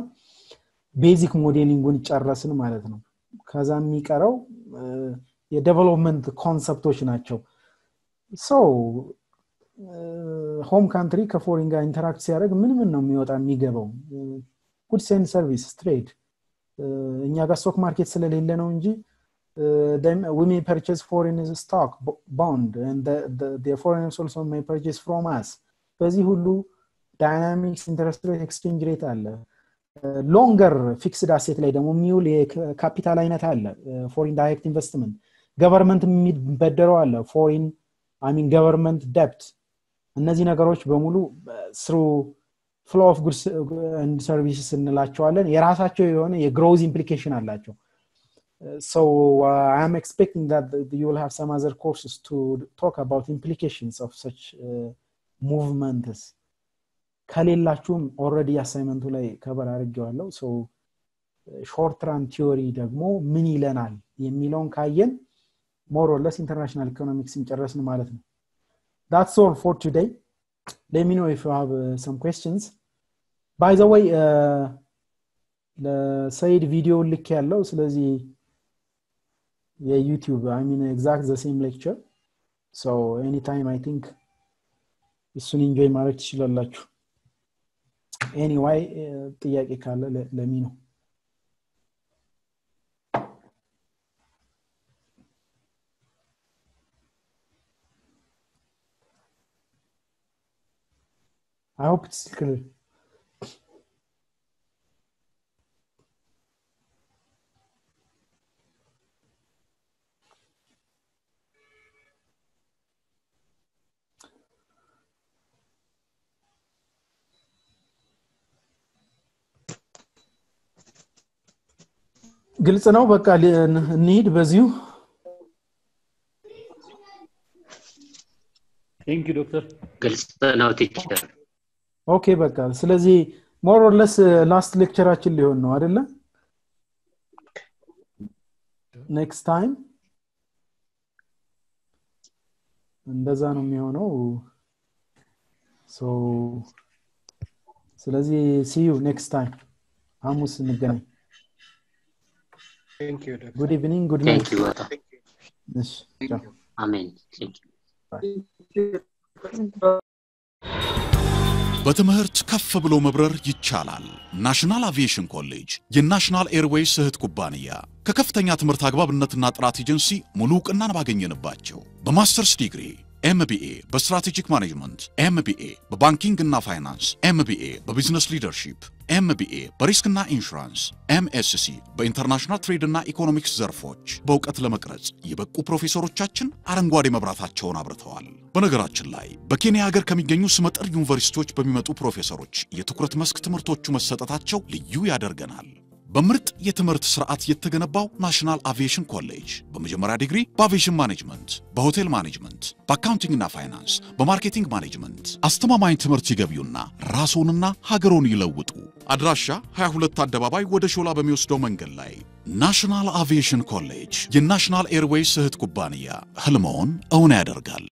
ቤዚክ ሞዴሊንጉን ጨረስን ማለት ነው ከዛ የሚቀረው የዴቨሎፕመንት ኮንሰፕቶች ናቸው ሰው ሆም ካንትሪ ከፎሪን ጋር ኢንተራክት ሲያደርግ ምን ምን ነው የሚወጣ የሚገባው? ጉድስ ኤንድ ሰርቪስ ትሬድ እኛ ጋር ስቶክ ማርኬት ስለሌለ ነው እንጂ stock bond and the, the, the foreigners also may purchase from us በዚህ ሁሉ ዳይናሚክስ ኢንተረስት ሬት ኤክስቼንጅ ሬት አለ። ሎንገር ፊክስድ አሴት ላይ ደግሞ የሚውል የካፒታል አይነት አለ። ፎሪን ዳይሬክት ኢንቨስትመንት። ገቨርንመንት የሚበደረው አለ። ፎሪን አሚን ገቨርንመንት ደብት እነዚህ ነገሮች በሙሉ ስሩ ፍሎ ኦፍ ጉድስ ሰርቪስስ እንላቸዋለን። የራሳቸው የሆነ የግሮዝ ኢምፕሊኬሽን አላቸው። So uh, i am expecting that you will have some other courses to talk about uh, ከሌላችሁም ኦረዲ አሳይመንቱ ላይ ከበር አድርጌዋለሁ። ሾርት ራን ቲዮሪ ደግሞ ምን ይለናል የሚለውን ካየን ሞር ኦርለስ ኢንተርናሽናል ኢኮኖሚክስን ጨረስን ማለት ነው that's all for today let me know if you have uh, some questions by the way uh, ለሰይድ ቪዲዮ ልክ ያለው ስለዚህ የዩቲዩብ አይ ሚን ኤግዛክት ዘ ሴም ሌክቸር ሶ ኤኒ ታይም አይ ቲንክ እሱን ኢንጆይ ማድረግ ትችላላችሁ ኤኒዋይ ጥያቄ ካለ ለሚ ነው I hope it's clear. ግልጽ ነው በቃ እንሂድ በዚሁ ቴንክ ዩ ዶክተር ግልጽ ነው ቲቸር ኦኬ በቃ። ስለዚህ ሞር ኦርለስ ላስት ሌክቸራችን ሊሆን ነው አይደለ? ኔክስት ታይም እንደዛ ነው የሚሆነው። ስለዚህ ሲዩ ኔክስት ታይም ሐሙስ እንገናኝ። Thank you, Doctor. ጉድ ኢቭኒንግ ጉድ ናይት አሜን በትምህርት ከፍ ብሎ መብረር ይቻላል። ናሽናል አቪዬሽን ኮሌጅ የናሽናል ኤርዌይስ እህት ኩባንያ ከከፍተኛ ትምህርት አግባብነትና ጥራት ኤጀንሲ ሙሉ እውቅናን ባገኘንባቸው በማስተርስ ዲግሪ ኤምቢኤ በስትራቴጂክ ማኔጅመንት፣ ኤምቢኤ በባንኪንግ እና ፋይናንስ፣ ኤምቢኤ በቢዝነስ ሊደርሺፕ፣ ኤምቢኤ በሪስክና ኢንሹራንስ፣ ኤምኤስሲ በኢንተርናሽናል ትሬድ እና ኢኮኖሚክስ ዘርፎች በእውቀት ለመቅረጽ የበቁ ፕሮፌሰሮቻችን አረንጓዴ መብራታቸውን አብርተዋል። በነገራችን ላይ በኬንያ ሀገር ከሚገኙ ስመጥር ዩኒቨርሲቲዎች በሚመጡ ፕሮፌሰሮች የትኩረት መስክ ትምህርቶቹ መሰጠታቸው ልዩ ያደርገናል። በምርጥ የትምህርት ስርዓት የተገነባው ናሽናል አቪዬሽን ኮሌጅ በመጀመሪያ ዲግሪ በአቪዬሽን ማኔጅመንት፣ በሆቴል ማኔጅመንት፣ በአካውንቲንግና ፋይናንስ፣ በማርኬቲንግ ማኔጅመንት አስተማማኝ ትምህርት ይገቢውና ራስዎንና ሀገሮን ይለውጡ። አድራሻ 22 አደባባይ ወደ ሾላ በሚወስደው መንገድ ላይ ናሽናል አቪዬሽን ኮሌጅ የናሽናል ኤርዌይስ እህት ኩባንያ ህልመውን እውን ያደርጋል።